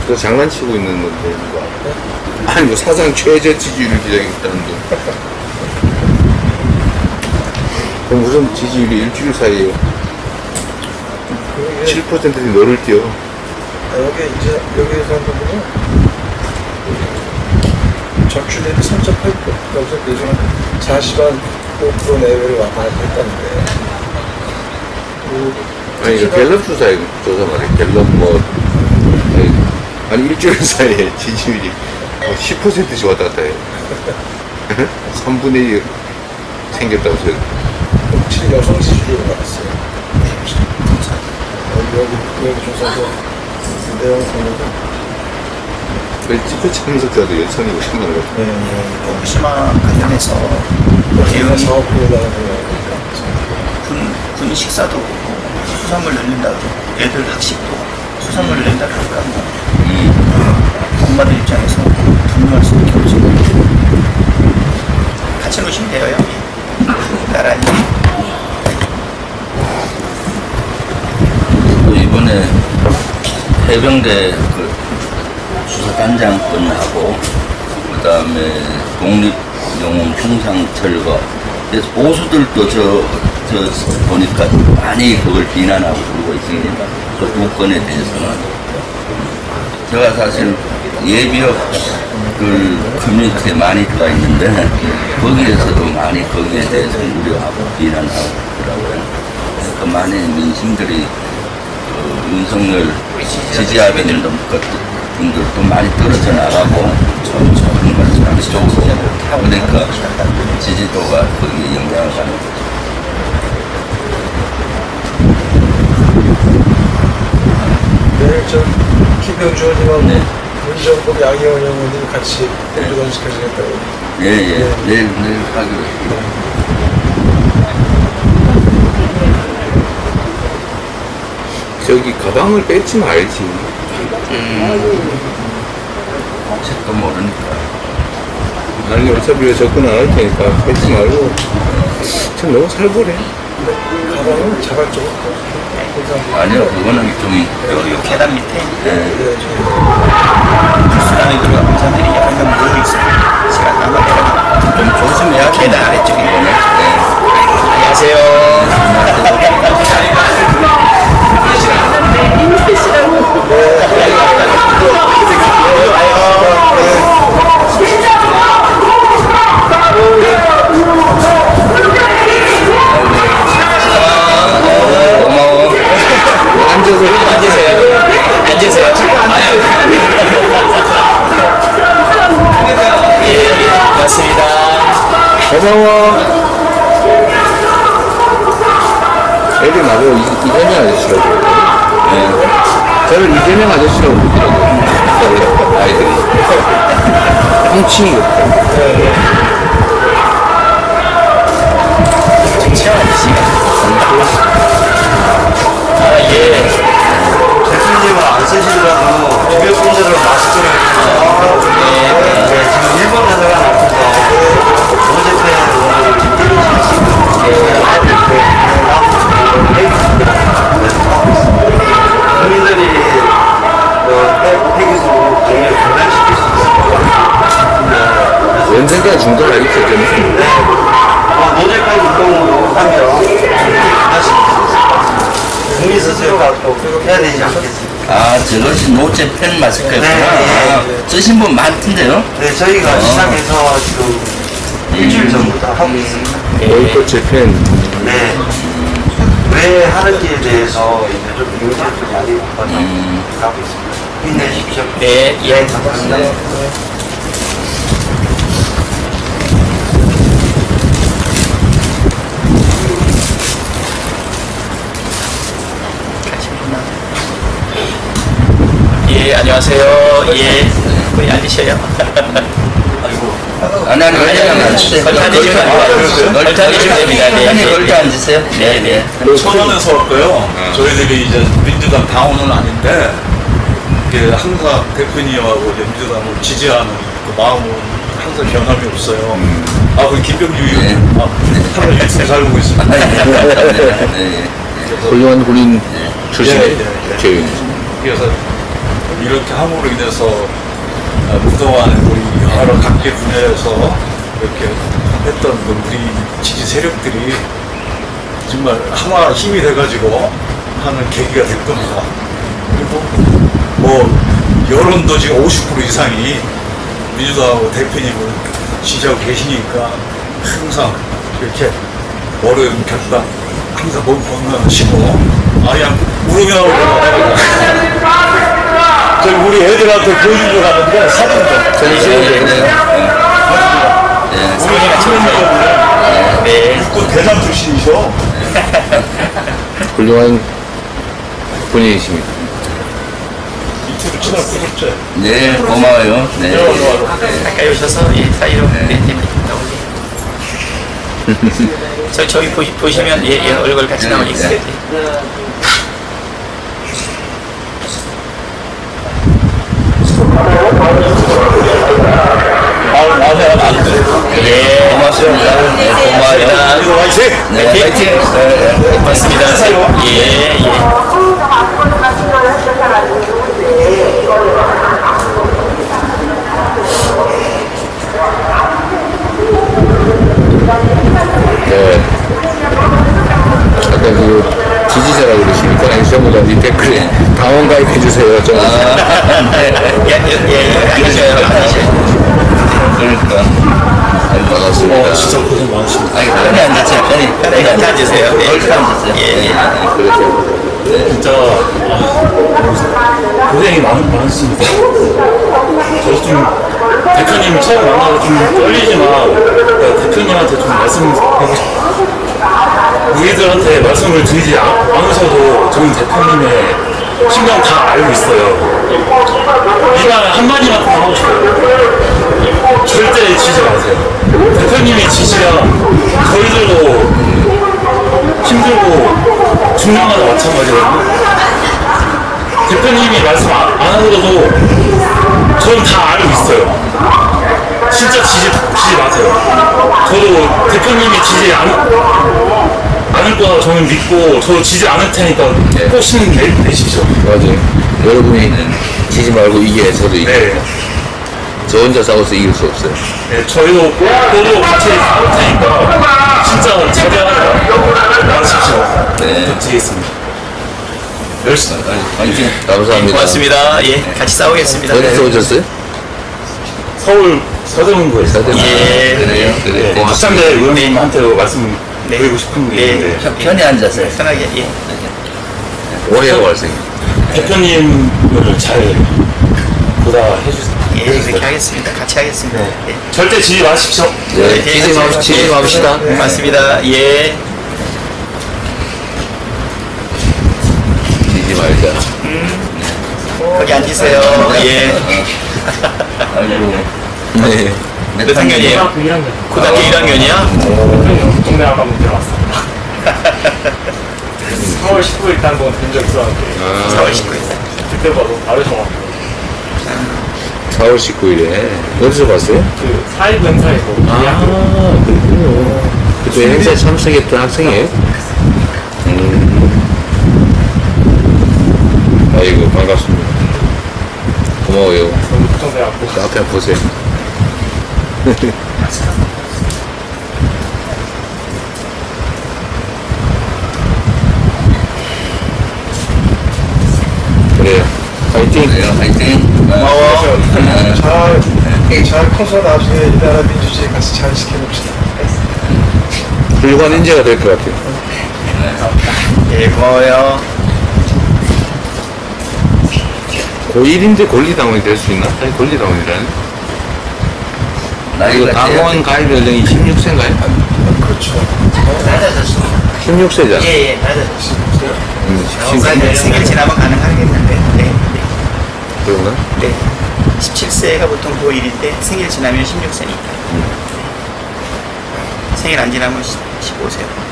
그 장난치고 있는 건데, 누가. 네. 아니, 뭐 사상 최저 지지율 기장했다는데. 그럼 무슨 지지율이 일주일 사이에 그게 7%이 너를 뛰어. 아, 여기 이제 여기에서 한 부분은 적출 대비 3.8% 여기서 예전 40한 5% 내외를 왔다 갔다 했다는데. 그 아니 이거 갤럽 조사 조사 말이야 갤럽 뭐 아니, 아니 일주일 사이에 지지율이 뭐 10%씩 왔다 갔다 해. 3분의 1 생겼다고 확실히 여성 지지율이 나왔어요. 여기 여기 조사도 내용 보면은 왜 집회 참석자도 여성이고 참여를 해 네, 네. 후쿠시마 관련해서 대응 대응이 사업 보여달라고 해요. 군, 군 식사도 수산물 열린다 그러고 애들 학식도 수산물 열린다 그러니까 뭐 엄마들 입장에서 분노할 수밖에 없죠 같이 놓으시면 돼요 여기 나란 이번에 해병대 그 수사단장 건하고 그다음에 독립영웅 흉상 철거 그래서 보수들도 저, 저 보니까 많이 그걸 비난하고 그러고 있습니다. 그 두 건에 대해서는 제가 사실 예비역 그 커뮤니티에 많이 들어가 있는데 거기에서도 많이 거기에 대해서 우려하고 비난하고 그러더라고요. 그 많은 민심들이 그 윤석열 것 분들도 많이 떨어져 나가고 점점 그런 쪽으로 그러니까 지지도가 거기에 영향을 받는 거죠. 저 김병주 의원님하고 네. 문정복 양희원 의원님 같이 공조단 시켜주겠다고. 예, 예. 내일, 내일 하기로 했습니다. 저기 가방을 뺏지 말지. 책도 모르니까. 아니 어차피 왜 접근 안 할 테니까 뺏지 말고. 참 너무 살벌해. 가방은 자발적으로 아니요, 그거는 좀, 요, 요 계단 밑에 예, 수량이 들어간 공사들이 여러 명 모여 있어요. 제가 아마 내려가 좀 조심해야 계단 아래쪽에 이거는. 안녕하세요. 예. 고마워. 예 고마워 애들 나보고 이- 이재명 아저씨라고 네. 저를 이재명 아저씨라고 부르더라고요 아이들이 대통령님은 안 쓰시더라도 주변 분들은 마스크를 해주세요. 네, 지금 나와서 노제패 의원들을 지금 때리시는 국민들 아, 저것이 노제 펜 마스크였구나. 네, 네, 아, 네. 쓰신 분 많던데요? 네, 저희가 시작해서 지금 일주일 전부터 하고 있습니다. 월터 재팬 네. 왜 하는지에 대해서 이제 좀 요지를 많이 받아서 하고 있습니다. 힘내십시오. 네, 예. 감사합니다. 예, 안녕하세요. 예. 우리 앉으셔요. 아니, 아니, 아니, 아니, 앉으세요. 걸터 앉으시면 됩니다. 걸터 앉으시면 됩니다. 네, 아니, 네, 걸터 네. 앉으세요. 네, 네. 천원에서 왔고요. 저희들이 이제 민주당 당원은 아닌데 이게 항상 대표님하고 이제 민주당을 지지하는 그 마음은 항상 변함이 없어요. 아, 그 김병주 의원, 아, 하루 일찍 잘 보고 있습니다. 네, 네, 네. 훌륭한 군인 출신의 예, 예, 예. 최영입니다. 그래서 이렇게 함으로 인해서 아, 그동안 우리 여러 각계 분야에서 이렇게 했던 그 우리 지지 세력들이 정말 하나 힘이 돼가지고 하는 계기가 될 겁니다. 그리고 뭐 여론도 지금 50% 이상이 민주당하고 대표님을 지지하고 계시니까 항상 이렇게 어려운 결단 항상 몸 건강하시고 아야 우르면 저희 우리 애들한테 보여주려고 하는데 사진 좀 네, 네. 우리 친구들 네. 육군 대장 출신이셔 훌륭한 군인이십니다. 유튜브 채널 구독자 네, 고마워요. 네. 가까이 오셔서 예, 사이로 네, 네. 저 저기 보시, 보시면 예, 예, 얼굴 같이 나오니까. 네. 예, 고맙습니다. 네, 고마워요. 이거 화이팅! 네, 화이팅! 네. 고맙습니다. 예, 예. 네. 아까 그 지지자라고 그러시니까 이 댓글에 당원 가입해주세요. 좀. 아, 네. 예, 예, 예, 아니셔요. 그러니까. 반갑습니다. 진짜 고생 많으십니다. 아니, 편히 앉으세요. 편히. 편히 앉으세요. 예. 이렇게 앉으세요. 예, 예. 진짜 아, 고생이 많, 많습니다. 저도 좀 대표님 처음 만나서 좀 떨리지만 네, 대표님한테 좀 말씀하고 싶어요. 우리들한테 말씀을 드리지 않- 않으셔도 저는 대표님의 심정 다 알고 있어요. 이말 한마디만 더 하고 싶어요. 절대 지지 마세요. 대표님이 지지면 저희들도 힘들고 중요한 건 마찬가지거든요. 대표님이 말씀 안, 안 하셔도 저는 다 알고 있어요. 진짜 지지, 지지 마세요. 저도 대표님이 지지 안, 않을 거라 저는 믿고 저도 지지 않을 테니까 꼭힘 내, 내십시오. 맞아요. 여러분이 지지 말고 이겨야 저도 이겨. 네. 저 혼자 싸워서 이길 수 없어요. 네, 저희도 저도 같이 싸울 테니까 진짜 자제하라 나가십시오. 네. 부탁드리겠습니다. 열심히. 화이팅! 감사합니다. 고맙습니다. 예, 같이 싸우겠습니다. 어디서 오셨어요? 서울 서대문구에서 예. 그래요? 그래요. 네, 박상대 의원님한테 말씀 네. 드리고 싶은 게 네. 있는데 편- 편히 앉으세요. 편하게, 예. 오해가 발생. 대표님을 잘 보다 해주세요. 예, 그렇게 하겠습니다. 같이 하겠습니다. 예. 절대 지지 마십시오. 네, 지지 마, 지지 맙시다. 고맙습니다. 예. 지지 말자. 거기 앉으세요. 예. 아이고. 네. 몇 학년이에요? 고등학교 1학년이야? 동네 한번 들어왔습니다. 4월 19일 때 한번 뵌적 있었는데 4월 19일. 그때 봐도 다르셔가지고 4월 19일에 어디서 봤어요? 그 사이브 행사에서 아, 그렇군요. 그때 행사에 참석했던 학생이에요? 음. 아이고, 반갑습니다. 고마워요. 앞에 보세요. 그래요. 파이팅! 그래요. 화이팅! 고마워. 잘, 잘 커서 나중에 이 나라 민주주의 같이 잘 지켜봅시다. 훌륭한 인재가 될 것 같아요. 예, 고마워요. 고1인데 권리당원이 될 수 있나? 아니, 권리당원이라네. 이거 나이가 당원 가입 연령이 16세인가요? 그렇죠. 낮아졌어. 16세잖아. 예, 예, 낮아졌어. 음, 생일, 생일 지나면 가능하겠는데. 네, 네. 그런가? 네. 17세가 보통 고1인데 생일 지나면 16세니까. 생일 안 지나면 15세.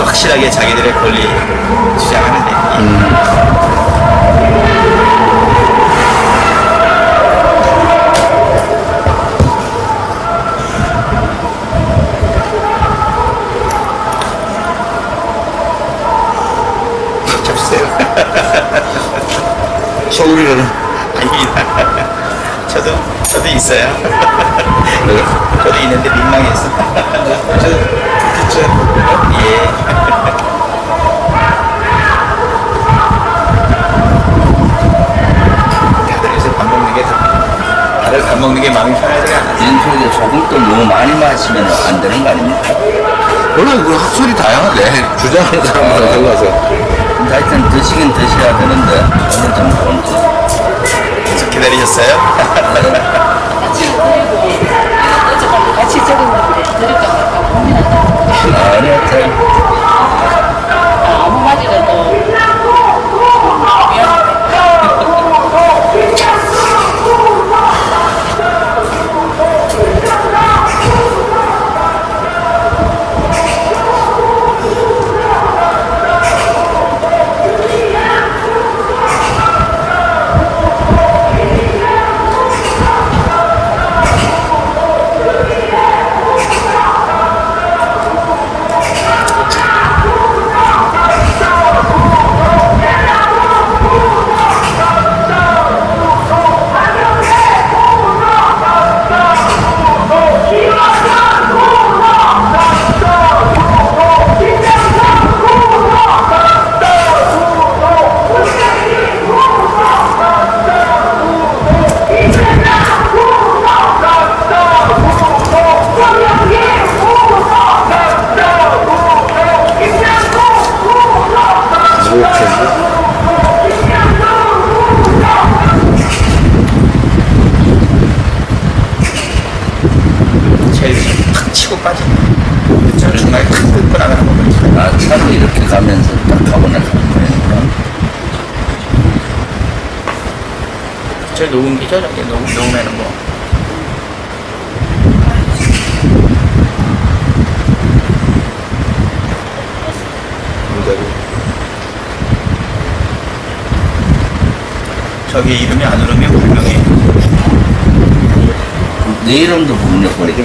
세대로서 확실하게 자기들의 권리 주장하는데 잡으세요. 서울이라는 아닙니다. 저도 저도 있어요. 저도 있는데 민망해서. 밥 먹는 게 마음이 편하지가 않아요. 연속에 소금도 너무 많이 마시면 안 되는 거 아닙니까? 원래 그 학설이 다양하대. 주장하는 사람마다 달라서. 근데 하여튼 드시긴 드셔야 되는데 어느 정도인지. 계속 기다리셨어요? 같이 어저께 같이 적은 건데 드릴까 말까 고민한다. 아니 하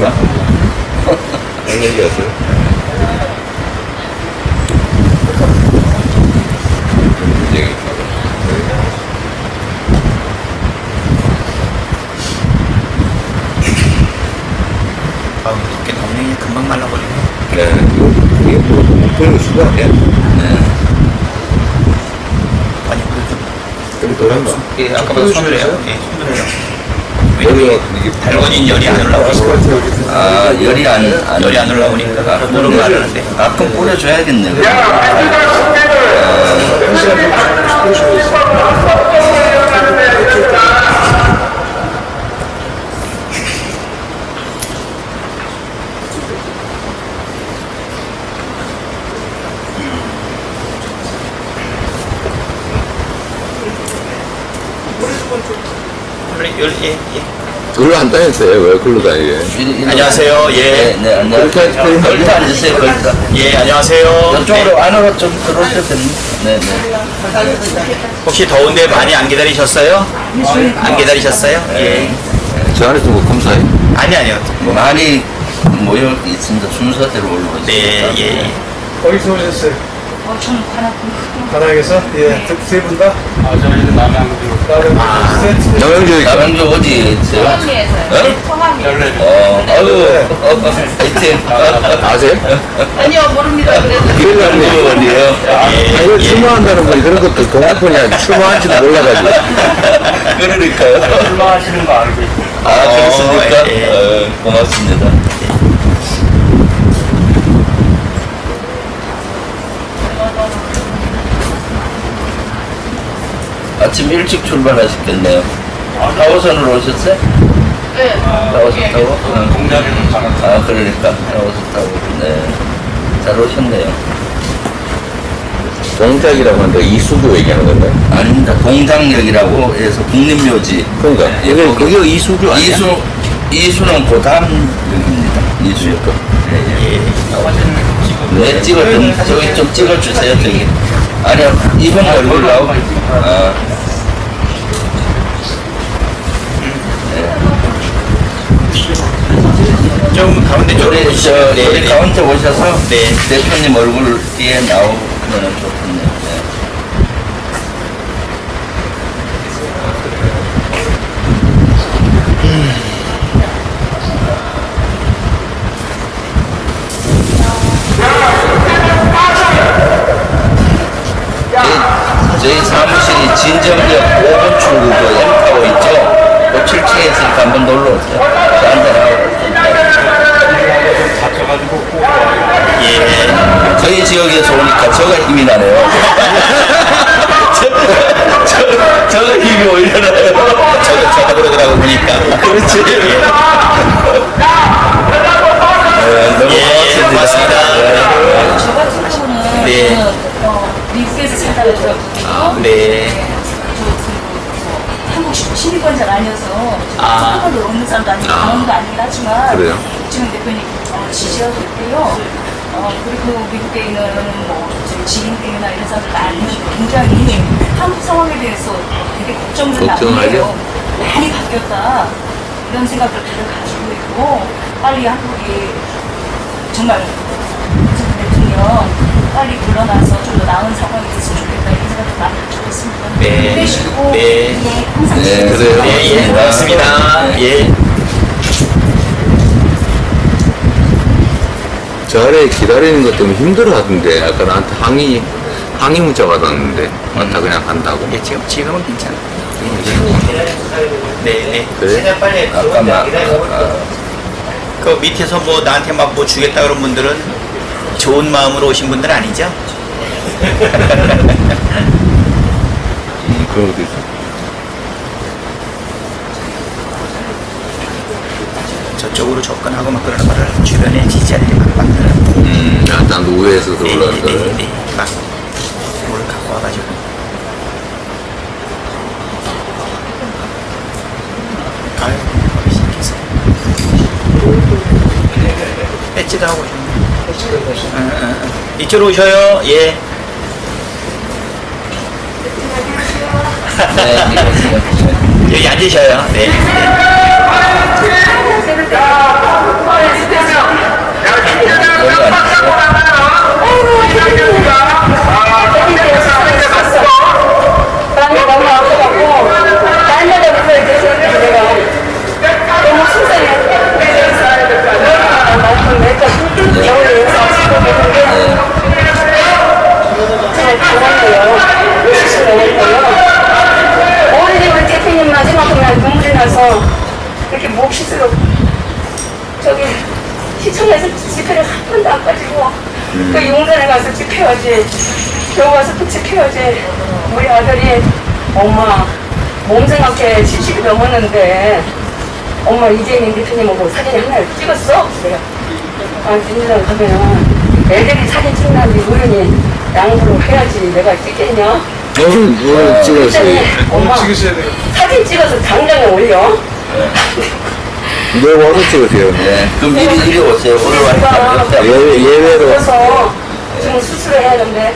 아. 금방 말라버리네. 네. 뭐, 목표는 수가 아니야? 아니, 그래도. 좀 덜한가? 예, 아까보다 손을 해요. 예, 손을 해요. 이게 달궈진 열이 안 올라오고. 아 열이 안, 안 열이 안 올라오니까 물은 마르는데. 가끔 뿌려줘야겠네 그거. 열, 예, 예. 글로 안 다녔어요. 왜 글로 다니게? 안녕하세요. 예. 네, 네 안녕하세요 걸터 앉으세요 걸터 예, 안녕하세요. 이쪽으로 안으로 좀 들어오셔도 네, 네. 혹시 더운데 많이 안 기다리셨어요? 안 기다리셨어요? 예. 저 안에서 뭐 검사해? 아니, 아니요. 많이 모여 있습니다 순서대로 올라오세요 네, 예, 예. 어디서 오셨어요? 어, 저는 하나 관악에서? 예, 세분 다? 아, 저희는 남양주. 나름 아. 셋? 남양주 남양주 어디 있어요? 포항에서요. 포항에. 열네. 어, 아유, 어, 하여튼. 아세요? 아니요, 모릅니다. 그래도. 기억나네. 어디요? 이거 출마한다는 분이 그런 것도 아니라 출마한지도 몰라가지고. 그러니까요. 출마하시는 거 알고 있고. 아, 그렇습니까? 어, 예. 어, 고맙습니다. 아침 일찍 출발하셨겠네요. 4호선으로 오셨어요? 네. 4호선 타고? 가는 아, 그러니까. 4호선 타고. 네. 잘 오셨네요. 동작이라고 하는데 이수교 얘기하는 건가요? 아닙니다. 동장역이라고 해서 국립묘지. 그러니까. 예, 그게, 거기- 그게 이수교 아니야? 이수, 이수는 고담역입니다. 이수역. 예, 예. 예. 사진 찍어 내 찍었던 저기 좀 찍어주세요 저기 아니요 얼굴 나오고 아. 좀 가운데 우리 오시죠. 저 네, 우리 네. 가운데 오셔서 네. 대표님 얼굴 뒤에 나오면 좋겠네요. 네. 저희- 저희 사무실이 진정역 5번 출구 그 M타워 있죠? 그 7층에 있으니까 한번 놀러 오세요. 저 한잔하고. 예. 저희 지역에서 오니까 저가 힘이 나네요. 저, 저, 저가 힘이 오히려 나요. 저도 저도 그러더라고 보니까. 그렇지. 네, 너무 예, 예, 고맙습니다. 고맙습니다. 저 같은 경우는 네. 그, 어, 미국에서 살다가 들었거든요. 네. 한국 시- 시민권자가 아니어서 아. 특허를 얻는 사람도 아니고 그런 거 아니긴 하지만 그래요? 지금 대표님 어, 지지하고 있고요. 어, 그리고 미국에 있는 뭐 지인들이나 이런 사람들 많이 굉장히 한국 상황에 대해서 되게 걱정을 많이? 해요. 많이 바뀌었다 이런 생각을 다들 가지고 있고 빨리 한국이 정말 대통령 빨리 물러나서 좀 더 나은 상황이 됐으면 좋겠다 이런 생각을 많이 가지고 있습니다. 네. 힘내시고 네. 예, 항상 네, 그래요. 예, 예, 고맙습니다. 예. 저 아래 기다리는 것 때문에 힘들어 하던데 아까 나한테 항의 항의 문자 받았는데 맞다 그냥 간다고 예, 지금, 지금은 괜찮아요. 네, 네. 그래? 빨리 아까만 아까 그 밑에서 뭐 나한테 막 뭐 주겠다 그런 분들은 좋은 마음으로 오신 분들 아니죠? 음, 그런 것도 있어 저쪽으로 접근하고 막 그러는 거를 주변에 지지자들이 막 만드는 음 약간 우회해서 네, 올라간 네, 거를. 네, 막뭘 갖고 와가지고. 아유 신기해서 배지도 하고 있네. 응, 응, 응. 이쪽으로 오셔요. 예. 네, 이거 여기 앉으셔요. 네, 네. 이렇게 저기 시청에서 집회를 한 번도 안 빠지고 또 용산에 가서 집회하지. 여기 와서 또 집회하지. 우리 아들이 엄마 몸 생각해. 70이 넘었는데 엄마 이재민 대표님하고 사진 하나를 찍었어? 내가. 아 민주당 가면은 애들이 사진 찍는데 어른이 양보를 해야지 내가 찍겠냐? 오늘 찍었어요 그랬더니 엄마. 사진 찍어서 당장에 올려 내 와서 찍으세요? 네, 그럼 미리 이리 오세요. 오늘 왔다. 예외, 예외로. 그래서 지금 수술을 해야 하는데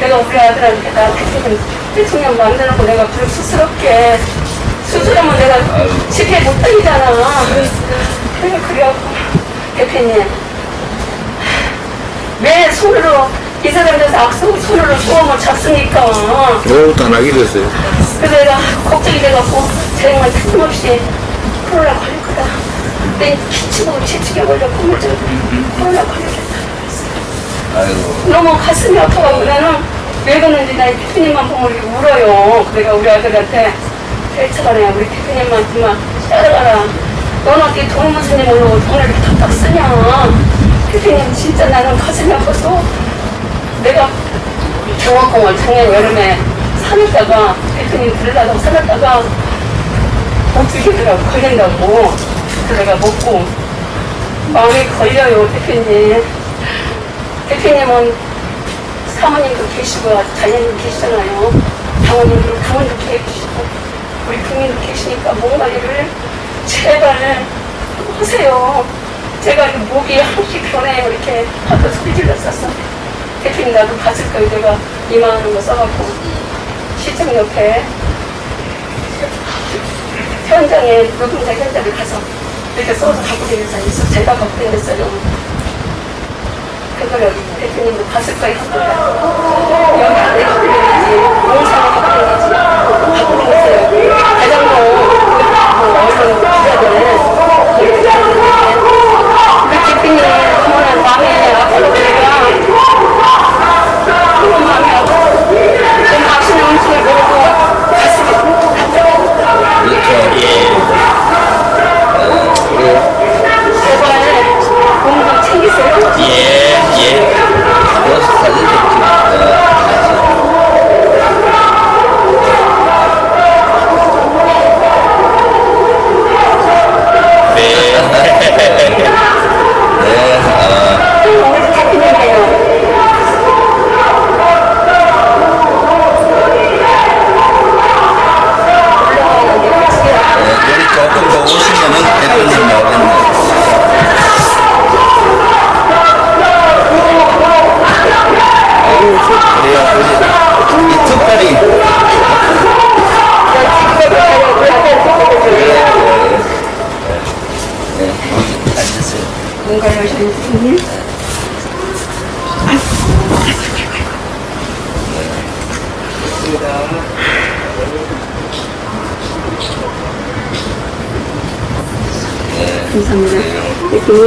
내가 우리 아들한테 나 대통령, 대통령 만들고 내가 불쑥스럽게 수술하면 내가. 집회 못 다니잖아. 그래 그래갖고 대표님. 왜 손으로 이 사람들서 악수 손으로 소음을 잡습니까? 오늘부터 안 하기로 했어요. 그래서 내가 걱정이 돼갖고 코로나 걸릴 거다 내 기치고 지치게 걸려 고물증 코로나 걸리겠다 아이고. 너무 가슴이 아파가지고 나는 왜 그러는지 나 대표님만 보면 울어요. 내가 우리 아들한테 펼쳐가네 우리 대표님만 따라가라. 너는 어떻게 돈 무슨 일 모르고 돈을 이렇게 탁탁 쓰냐. 대표님 진짜 나는 가슴이 아파서 내가 경화공을 작년 여름에 사놨다가 대표님 들으려고 사놨다가 어떻게더라고 걸린다고 그래서 내가 먹고 마음이 걸려요 대표님 대표님은 사모님도 계시고 자녀님도 계시잖아요. 장모님도 부모님도 계시고 우리 부모님도 계시니까 뭔가 일을 제발 하세요. 제가 이 목이 한씩 변해 이렇게 하도 소리 질렀었어. 대표님 나도 봤을 거예요. 내가 이만한 거 써갖고 시청 옆에 현장에 노동자 현장을 가서 써서 갖고 있어. 제가 다녔어요. 그걸 대표님도 봤을 거예요. 여기 안에 갖고 다니지 갖고 다녔어요. 자전거 뭐 얼른 기자들은 그 대표님 너무나 마음에 아프고 제가 너무 마음에 아프고 좀 맛있는 음식을 먹고 가슴이. 제발 몸좀 챙기세요. 예,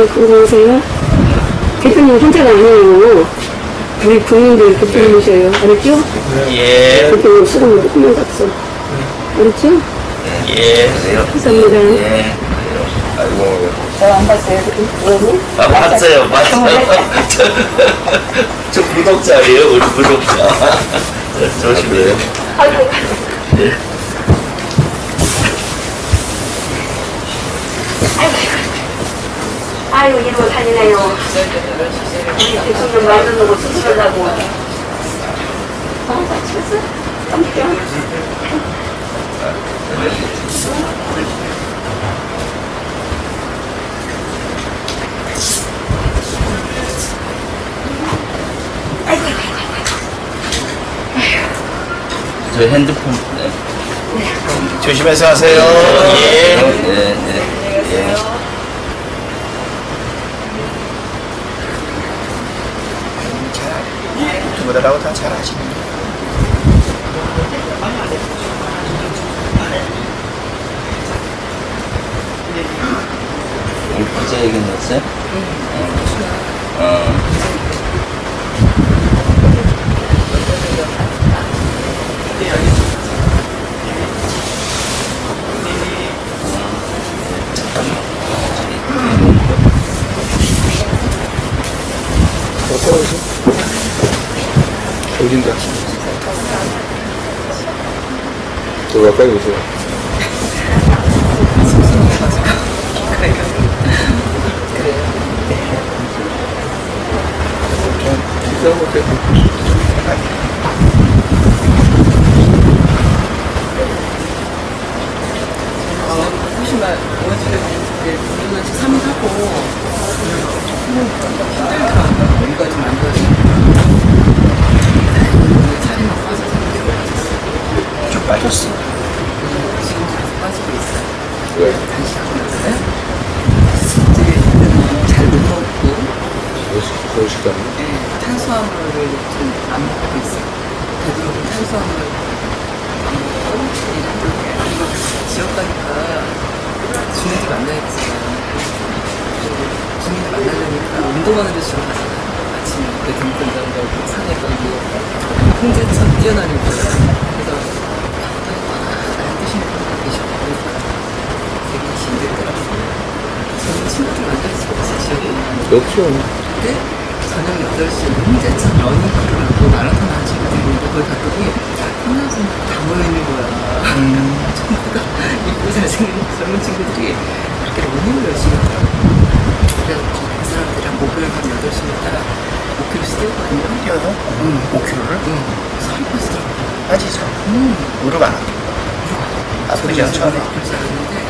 대표님 건강하세요. 대표님 혼자가 아니에요. 우리 국민들 대표님이셔요. 알았죠? 예, 대표님 수고를 조금만 갔어. 알았죠? 예. 감사합니다. 네, 아이고, 저안 봤어요. 대표님. 아, 봤어요, 봤어요. 저, 저 구독자예요, 우리 구독자. 조심해요. 아이고. 아이고 이러고 다니네요. 우리 대통령 만드는 거 수술하려고. 아, 나 죽었어? 깜짝이야. 저 핸드폰. 네. 조심해서 하세요. 예. 네, 네, 예. 유튜브들하고 다 잘하시네. 우리 기자 얘기 넣었어요? 어. 올린다. 저 가까이 오세요. 같아. 혹시나 어지를 우리는 3일 하고 좀안 좋아 빠졌어. 지금 계속 빠지고 있어요. 왜? 나서요. 이제 잘못 먹고 식당. 네, 탄수화물을 좀 안 먹고 있어요. 되도록 탄수화물을 안 먹고 이렇게 이거 지역 가니까 주민들 만나야겠어요. 주민들 만나려니까 운동하는 데 주로 가잖아요. 아침에 배드민턴장 가고 산에 가고 홍제천 뛰어다니고 그래서 힘들더라고요. 저는 친구들 만날 수가 없어요. 지역에 있는 그렇죠. 그때 저녁 8시에 홍제천 러닝크루라고 마라톤 하는 친구들이 거기 갔더니 한남선 다 모여있는 거야. 전부 다 이쁘고 잘생긴 젊은 친구들이 그렇게 러닝을 열심히 하더라고요. 그래서 그 사람들이랑 목요일 밤 8시니까 5km씩 뛰었거든요. 뛰어요? 응. 5km를? 응. 살이 빠지더라고요. 빠지죠. 응. 무릎 안 아프죠? 아프지 않죠? 그럴 줄 알았는데 괜찮아요? 괜찮아요.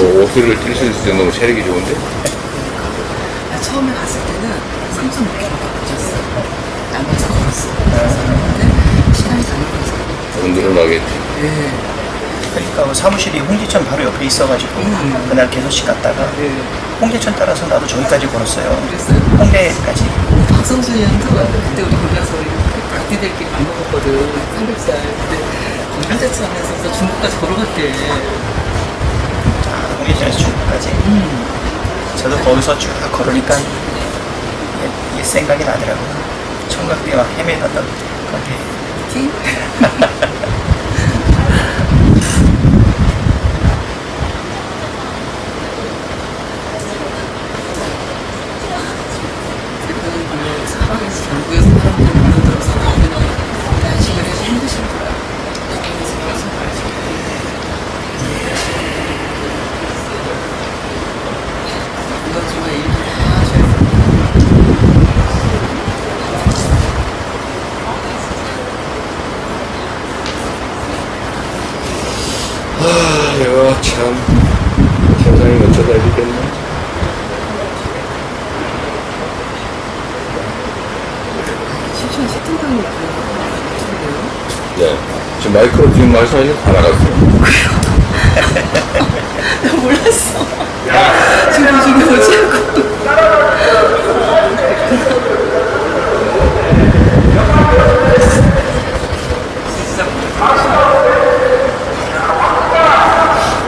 오, 오스를 뛸 수 있을 정도면 체력이 좋은데? 나 처음에 갔을 때는 3.5km밖에 못 뛰었어. 나머지 걸었어. 근데 시간이 다. 더 늘어나겠지. 네. 그러니까 뭐 사무실이 홍지천 바로 옆에 있어가지고 음. 그날 계속 갔다가 네. 홍지천 따라서 나도 저기까지 걸었어요. 그랬어요? 홍대까지. 박성수 형도 그때 우리 거기 가서 닭띠들끼리 밥 먹었거든. 삼겹살. 근데 혼자차 하면서 중국까지 걸어갔대. 아, 홍지천에서 중국까지. 음. 저도 거기서 쭉 걸으니까 이게, 이게 생각이 나더라고요. 청각대 막 헤매다던 거기. 티? 대표님 보면 사방에서 전국에서 사람들이 몰려들어서 그냥 단식을 해서 힘드실 거야. 그래서 계속 말해줄게. 이건 정말 일도 다 하셔야 돼. 아, 내가 참, 세상이 어쩌다 이렇겠네. 실천 시팅방이 그 네. 지금 마이크로 지금 말씀하신 거 다 나갔어요. 나 몰랐어. 지금 지금 뭐지 하고.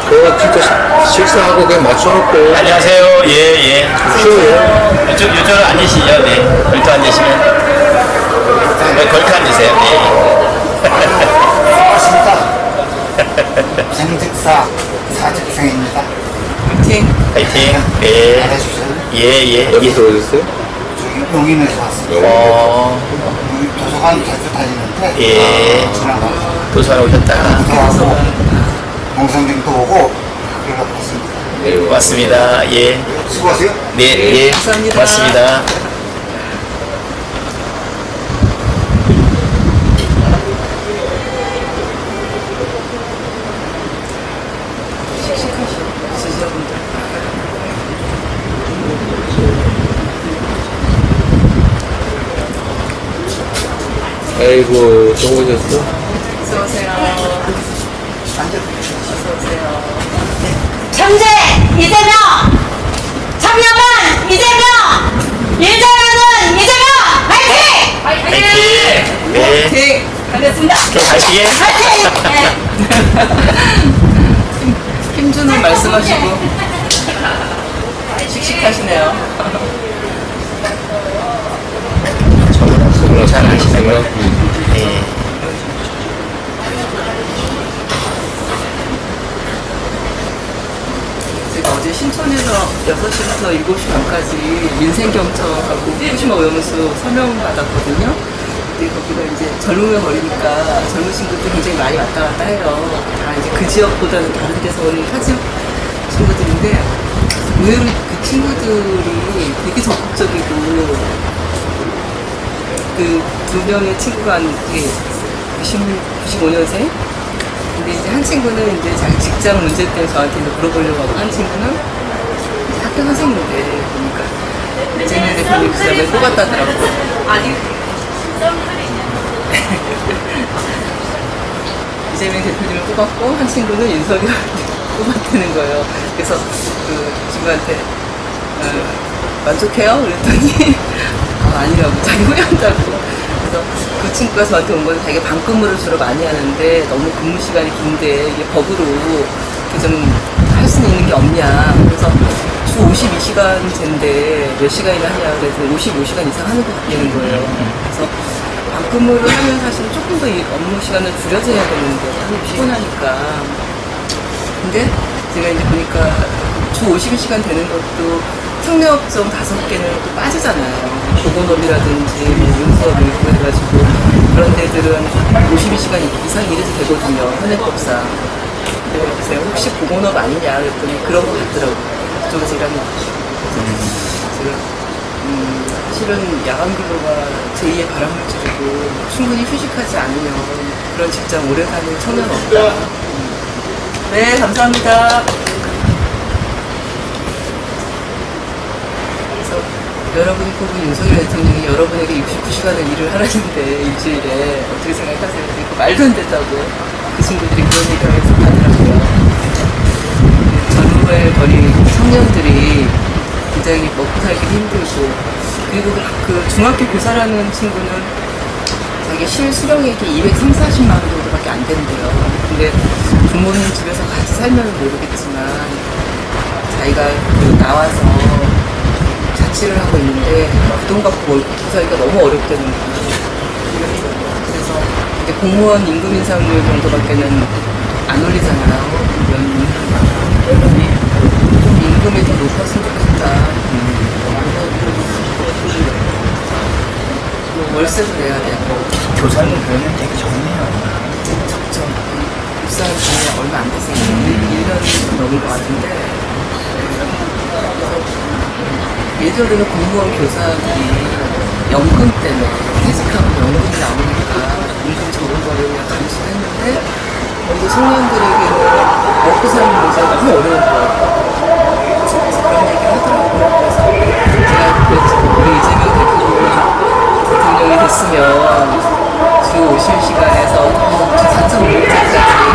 저 진짜 식사하고 그냥 맞춰놓고. 안녕하세요. 예, 예. 쉬워요. 이쪽, 이쪽으로 앉으시죠. 네. 걸터 앉으시면. 네, 걸터 앉으세요. 네. 생직사 사직생입니다. 파이팅. 파이팅. 네. 잘해주세요. 예, 예. 어디서 오셨어요? 저기 용인에서 왔습니다. 어, 여기 도서관 자주 다니는데 예. 지나가서 도서관 오셨다가. 들어가고 동성딩도 오고 그러러 갔습니다. 네, 맞습니다. 예. 수고하세요. 네, 예. 감사합니다. 맞습니다. 아이고, 또 오셨어? 어서오세요. 어서오세요. 천재 이재명 참여만 이재명 일자라는 이재명 화이팅! 네. 파이팅! 반갑습니다. 좀 가시게. 화이팅! 네. 힘주는 말씀하시고. 씩씩하시네요. 저보다 잘 하시는 거. 네. 제가 어제 신촌에서 6시부터 7시 반까지 민생경청하고 후쿠시마 오염수 설명받았거든요. 근데 거기가 이제 젊으면 거리니까 젊은 친구들 굉장히 많이 왔다 갔다 해요. 다 이제 그 지역보다는 다른 데서 오는 타지역 친구들인데 의외로 그 친구들이 되게 적극적이고 그 두 명의 친구가 한 90, 95년생 근데 이제 한 친구는 이제 자기 직장 문제 때문에 저한테 이제 물어보려고 하고 한 친구는 학교 선생님인데 보니까 이재명 대표님 그 사람을 뽑았다더라고요. 아니. 이재명 대표님을 뽑았고 한 친구는 윤석열 뽑았다는 거예요. 그래서 그 친구한테 어, 만족해요? 그랬더니 아, 아니라고 자기 후회한다고. 그래서 그 친구가 저한테 온 거는 자기가 반근무를 주로 많이 하는데 너무 근무 시간이 긴데 이게 법으로 좀 할 수 있는 게 없냐. 그래서 주 52시간제인데 몇 시간이나 하냐. 그래서 55시간 이상 하는 것 같다는 거예요. 그래서 반근무를 하면 사실 조금 더이 업무 시간을 줄여서 해야 되는데 너무 피곤하니까. 근데 제가 이제 보니까 주 50시간 되는 것도 특례업종 다섯 개는 또 빠지잖아요. 보건업이라든지 뭐 용서업이 있고 해가지고 그런 데들은 52시간 이상 일해도 되거든요. 현행법상. 그래서 혹시 보건업 아니냐 그랬더니 그런 것 같더라고요. 그쪽에서 일하는. 제가 음, 실은 야간 근로가 제2의 발암물질이고 충분히 휴식하지 않으면 그런 직장 오래 다닐 청년 없다. 음. 네, 감사합니다. 여러분이 뽑은 윤석열 대통령이 여러분에게 69시간을 일을 하라는데 일주일에 어떻게 생각하세요? 그러니까 말도 안 된다고 그 친구들이 그런 얘기를 하면서 하더라고요. 젊음을 버린 청년들이 굉장히 먹고 살기 힘들고 그리고 그 중학교 교사라는 친구는 자기 실수령액이 230, 40만 원 정도밖에 안 된대요. 근데 부모님 집에서 같이 살면 모르겠지만 자기가 그 나와서 자취를 하고 있는데 그 돈 갖고 먹고 살기가 너무 어렵다는 거예요. 그래서 이제 공무원 임금 인상률 정도밖에는 안 올리잖아요. 여러분이 좀 임금이 더 높았으면 좋겠다. 뭐 월세도 내야 되고 교사는 그러면 되게 좋네요. 적죠. 입사한 지 얼마 안 됐어요. 1년 넘은 것 같은데. 예전에는 공무원 교사들이 연금 때문에 퇴직하고 연금이 나오니까 임금 적은 거를 그냥 감수했는데 이제 청년들에게는 먹고 사는 문제가 너무 어려운 거예요. 그래서 그런 얘기를 하더라고요. 그래서 제가 그 우리 이재명 대표 대통령이 됐으면 주 50시간에서 주 4.5일까지